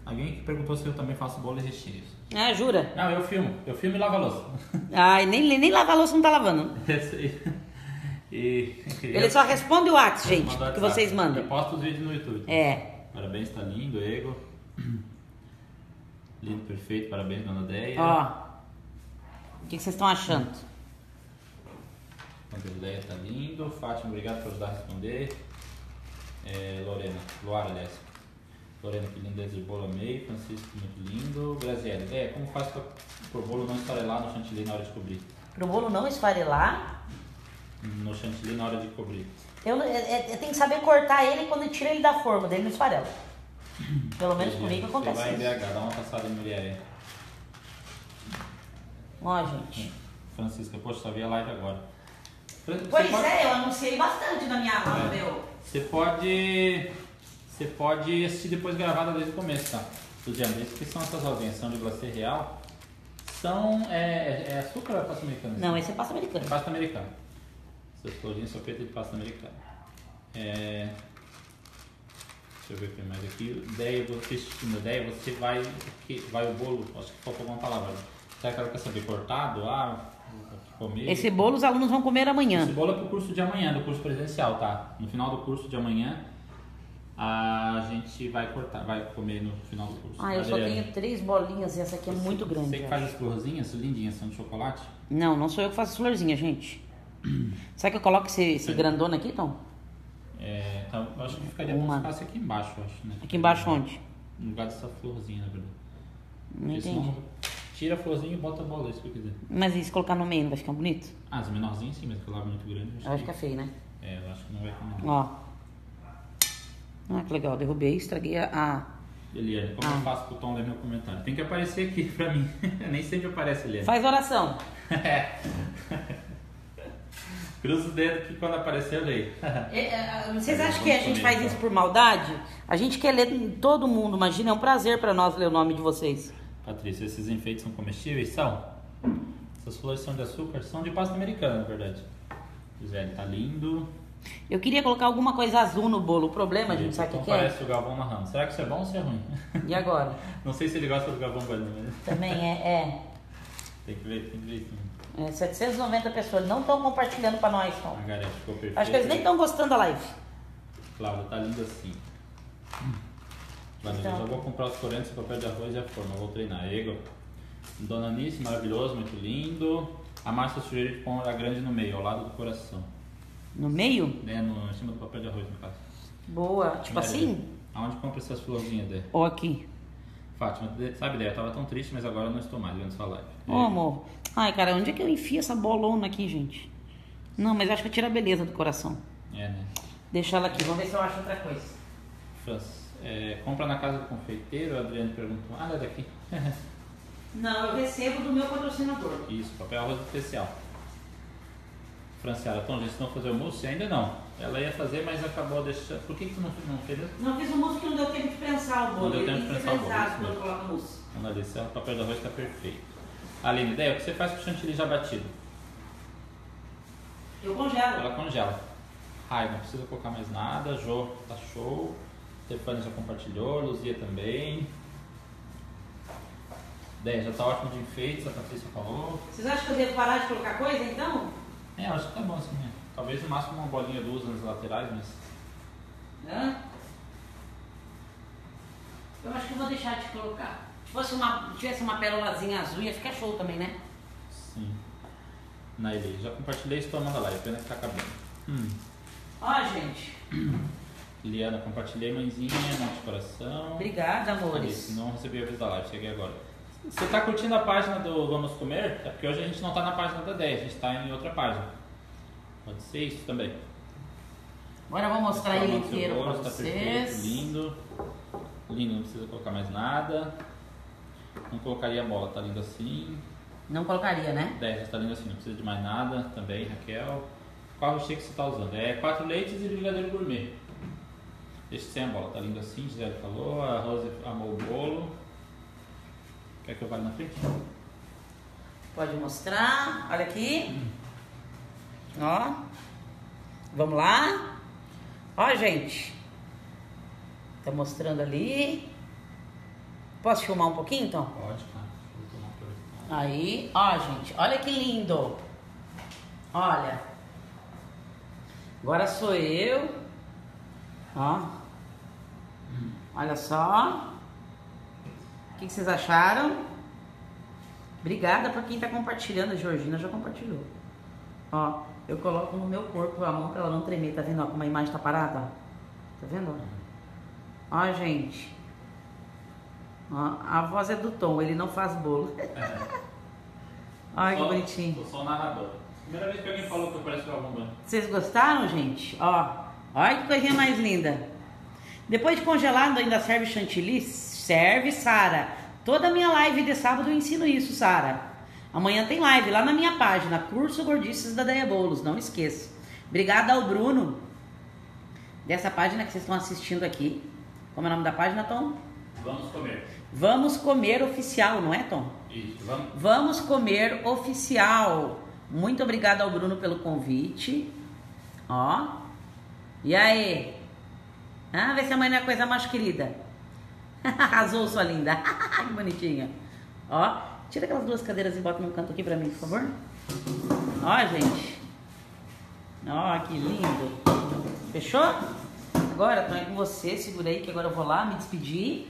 Alguém que perguntou se eu também faço bolos recheios. Ah, jura? Não, eu filmo. Eu filmo e lavo a louça. (laughs) Ai, nem, nem lavar a louça não tá lavando. (laughs) e, Ele só responde o WhatsApp, gente, que vocês mandam. Eu posto os vídeos no YouTube. É. Parabéns, tá lindo, Ego. (clears throat) Lindo, perfeito, parabéns, dona Deia. Ó. O que, que vocês estão achando? Dona Deia tá lindo. Fátima, obrigado por ajudar a responder. É, Lorena, Luara, aliás. Lorena, de bolo, amei. Francisco, muito lindo. Graziele, é, como faz para o bolo não esfarelar no chantilly na hora de cobrir? Para o bolo não esfarelar? No chantilly na hora de cobrir. Eu, eu, eu, tenho que saber cortar ele quando tira ele da forma, dele não esfarela. (clears throat) Pelo menos comigo acontece Você vai em BH, dá uma passada em Muriel. Ó, gente. Francisca, poxa, só vi a live agora. Pois pode... é, eu anunciei bastante na minha live, É. meu. Você pode. Você pode assistir depois gravada desde o começo, tá? Luciano, isso que são essas rosinhas, são de glacê real. São. É, é açúcar ou é pasta americana? Não, esse é pasta americana. É pasta americana. Essas florzinhas são feitas de pasta americana. É. Deixa eu ver o que mais aqui. Ideia, Cristina, ideia, você vai. Vai o bolo, acho que faltou alguma palavra. Será que ela quer saber cortado? Ah, comer? Esse bolo os alunos vão comer amanhã. Esse bolo é pro curso de amanhã, do curso presencial, tá? No final do curso de amanhã, a gente vai cortar, vai comer no final do curso. Ah, eu só tenho três bolinhas e essa aqui é muito grande. Você que faz as florzinhas lindinhas, são de chocolate? Não, não sou eu que faço as florzinhas, gente. (clears throat) Será que eu coloco esse, esse grandona aqui, Tom? É, tá, eu acho que ficaria Uma. se ficasse aqui embaixo, acho, né? Aqui embaixo onde? No lugar dessa florzinha, na verdade. Não Porque entendi. tira a florzinha e bota a bola, é isso que eu quiser. Mas e se colocar no meio, não vai ficar bonito? Ah, as menorzinhas sim, mas aquela lá é muito grande. eu acho Vai que- ficar feio, né? É, eu acho que não vai combinar. Ó. Ah, que legal. Derrubei, estraguei a... Eliane, como Ah. eu faço pro Tom ler meu comentário? Tem que aparecer aqui pra mim. (laughs) Nem sempre aparece, Eliane. Faz oração. (laughs) Cruza o dedo que quando aparecer eu leio. (laughs) É, é, Vocês acham que a gente faz isso por maldade? A gente quer ler todo mundo, imagina. É um prazer pra nós ler o nome de vocês. Patrícia, esses enfeites são comestíveis? São. Essas flores são de açúcar? São de pasta americana, na verdade. Gisele, tá lindo. Eu queria colocar alguma coisa azul no bolo. O problema, gente, sabe o que, que é? parece o Galvão narrando. Será que isso é bom ou isso é ruim? E agora? (laughs) Não sei se ele gosta do Galvão Bueno, mas Também (laughs) é... tem que ver, tem que ver é, é 790 pessoas não estão compartilhando pra nós. Margarete ficou perfeito. Acho que eles nem estão gostando da live. Cláudia, tá lindo assim. Cláudia, Então. eu já vou comprar os corantes, papel de arroz e a forma. Vou treinar. Ego. Dona Anice, maravilhoso, muito lindo. A Márcia sugeriu de pôr a grande no meio, ao lado do coração. No meio? Né, no, em cima do papel de arroz, no caso. Boa. Tipo assim? Aonde compra essas florzinhas, Dé? Ou aqui? Fátima, sabe, Dé, eu tava tão triste, mas agora eu não estou mais vendo sua live. Ô, amor. Ai, cara, onde é que eu enfio essa bolona aqui, gente? Não, mas acho que tira a beleza do coração. É, né? Deixa ela aqui, vamos ver se eu acho outra coisa. França, é, compra na casa do confeiteiro, a Adriane perguntou. Ah, é daqui. (laughs) Não, eu recebo do meu patrocinador. Isso, papel arroz especial. Franciara, Tom, já estão fazer o mousse? Ainda não. Ela ia fazer, mas acabou deixando. Por que, que tu não, não fez? Não fiz o mousse que não deu tempo de prensar o bolo. Não deu Eu tempo de prensar o bolo, quando coloco mousse. Ana Alice, o papel de arroz está perfeito. Aline, ideia, o que você faz com o chantilly já batido? Eu congelo. Ela congela. Ai, não precisa colocar mais nada. Jô, tá show. Stefania já compartilhou, Luzia também. Ideia, já tá ótimo de enfeites, a Patrícia falou. Vocês acham que eu devo parar de colocar coisa então? É, eu acho que tá bom assim, né? Talvez no máximo uma bolinha duas nas laterais, mas. Hã? Eu acho que eu vou deixar de colocar. Se fosse uma, tivesse uma pérolazinha azul, ia ficar show também, né? Sim. Nailei, já compartilhei, estou amando a live, pena que tá acabando. Hum. Ó, gente. (clears throat) Liana, compartilhei, mãezinha, monte de coração. Obrigada, amores. não recebi o aviso da live, cheguei agora. Você tá curtindo a página do Vamos Comer? É porque hoje a gente não tá na página da 10, a gente tá em outra página. Pode ser isso também. Agora eu vou mostrar ele inteiro bolo, tá perfeito, vocês. lindo. Lindo, não precisa colocar mais nada. Não colocaria a bola, tá lindo assim. Não colocaria, né? 10 tá lindo assim, não precisa de mais nada também, Raquel. Qual recheio que você tá usando? É quatro leites e brigadeiro gourmet. Deixa sem a bola, tá lindo assim, Gisele falou. A Rose amou o bolo. Quer que eu vá na frente? Pode mostrar. Olha aqui. Ó. Vamos lá. Ó, gente. Tá mostrando ali. Posso filmar um pouquinho, então? Pode. Aí, ó, gente, olha que lindo. Olha. Agora sou eu. Ó. Olha só. O que, que vocês acharam? Obrigada por quem tá compartilhando. A Georgina já compartilhou. Ó, eu coloco no meu corpo a mão pra ela não tremer. Tá vendo? Ó, como a imagem tá parada? Tá vendo? Ó, gente. Ó, a voz é do Tom, ele não faz bolo. (laughs) Ai, que Só- bonitinho. Sou só o narrador. Primeira vez que alguém falou que eu pareço o Galvão Bueno. Vocês gostaram, gente? Ó, olha que coisinha mais linda. Depois de congelado, ainda serve chantilly? Serve, Sara. Toda a minha live de sábado eu ensino isso, Sara. Amanhã tem live lá na minha página, Curso Gordices da Deia Bolos, não esqueça. Obrigada ao Bruno, dessa página que vocês estão assistindo aqui. Como é o nome da página, Tom? Vamos comer. Vamos Comer Oficial, não é, Tom? Isso, vamos. Vamos comer oficial. Muito obrigada ao Bruno pelo convite. Ó. E aí? Ah, vê se amanhã é a coisa mais querida. (laughs) Arrasou, sua linda. (laughs) que bonitinha. Ó. Tira aquelas duas cadeiras e bota no canto aqui pra mim, por favor. Ó, gente. Ó, que lindo. Fechou? Agora, tô aí com você. Segura aí que agora eu vou lá me despedir.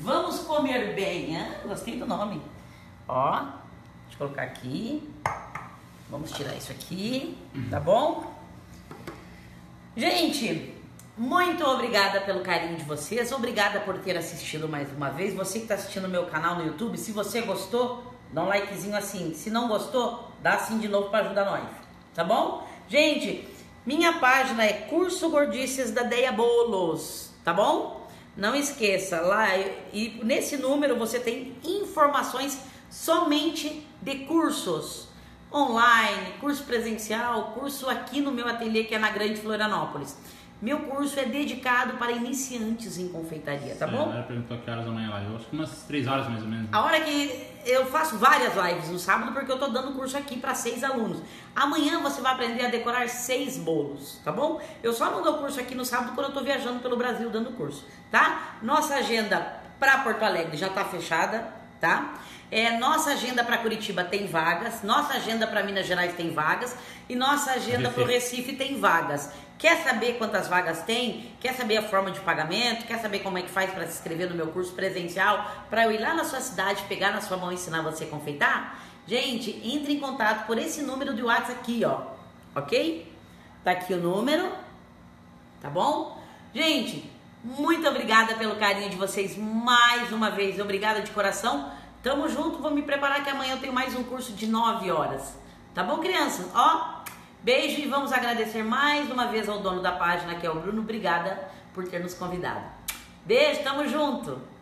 Vamos comer bem, hein? Gostei do nome. Ó, deixa eu colocar aqui. Vamos tirar isso aqui, tá bom? Gente, muito obrigada pelo carinho de vocês. Obrigada por ter assistido mais uma vez. Você que está assistindo meu canal no YouTube, se você gostou, dá um likezinho assim. Se não gostou, dá assim de novo para ajudar nós, tá bom? Gente, minha página é Curso Gordices da Deia Bolos, tá bom? Não esqueça, lá e nesse número você tem informações somente de cursos online, curso presencial, curso aqui no meu ateliê que é na Grande Florianópolis. Meu curso é dedicado para iniciantes em confeitaria, tá bom? Ela perguntou que horas amanhã lá. Eu acho que umas 3 horas mais ou menos. A hora que eu faço várias lives no sábado porque eu tô dando curso aqui para seis alunos. Amanhã você vai aprender a decorar seis bolos, tá bom? Eu só não dou curso aqui no sábado quando eu tô viajando pelo Brasil dando curso, tá? Nossa agenda para Porto Alegre já tá fechada, tá? É, nossa agenda para Curitiba tem vagas, nossa agenda para Minas Gerais tem vagas e nossa agenda para o Recife tem vagas. Quer saber quantas vagas tem? Quer saber a forma de pagamento? Quer saber como é que faz para se inscrever no meu curso presencial? Para eu ir lá na sua cidade, pegar na sua mão e ensinar você a confeitar? Gente, entre em contato por esse número de WhatsApp aqui, ó. Ok? Tá aqui o número. Tá bom? Gente, muito obrigada pelo carinho de vocês mais uma vez. Obrigada de coração. Tamo junto, vou me preparar que amanhã eu tenho mais um curso de 9 horas. Tá bom, crianças? Ó, beijo e vamos agradecer mais uma vez ao dono da página, que é o Bruno. Obrigada por ter nos convidado. Beijo, tamo junto!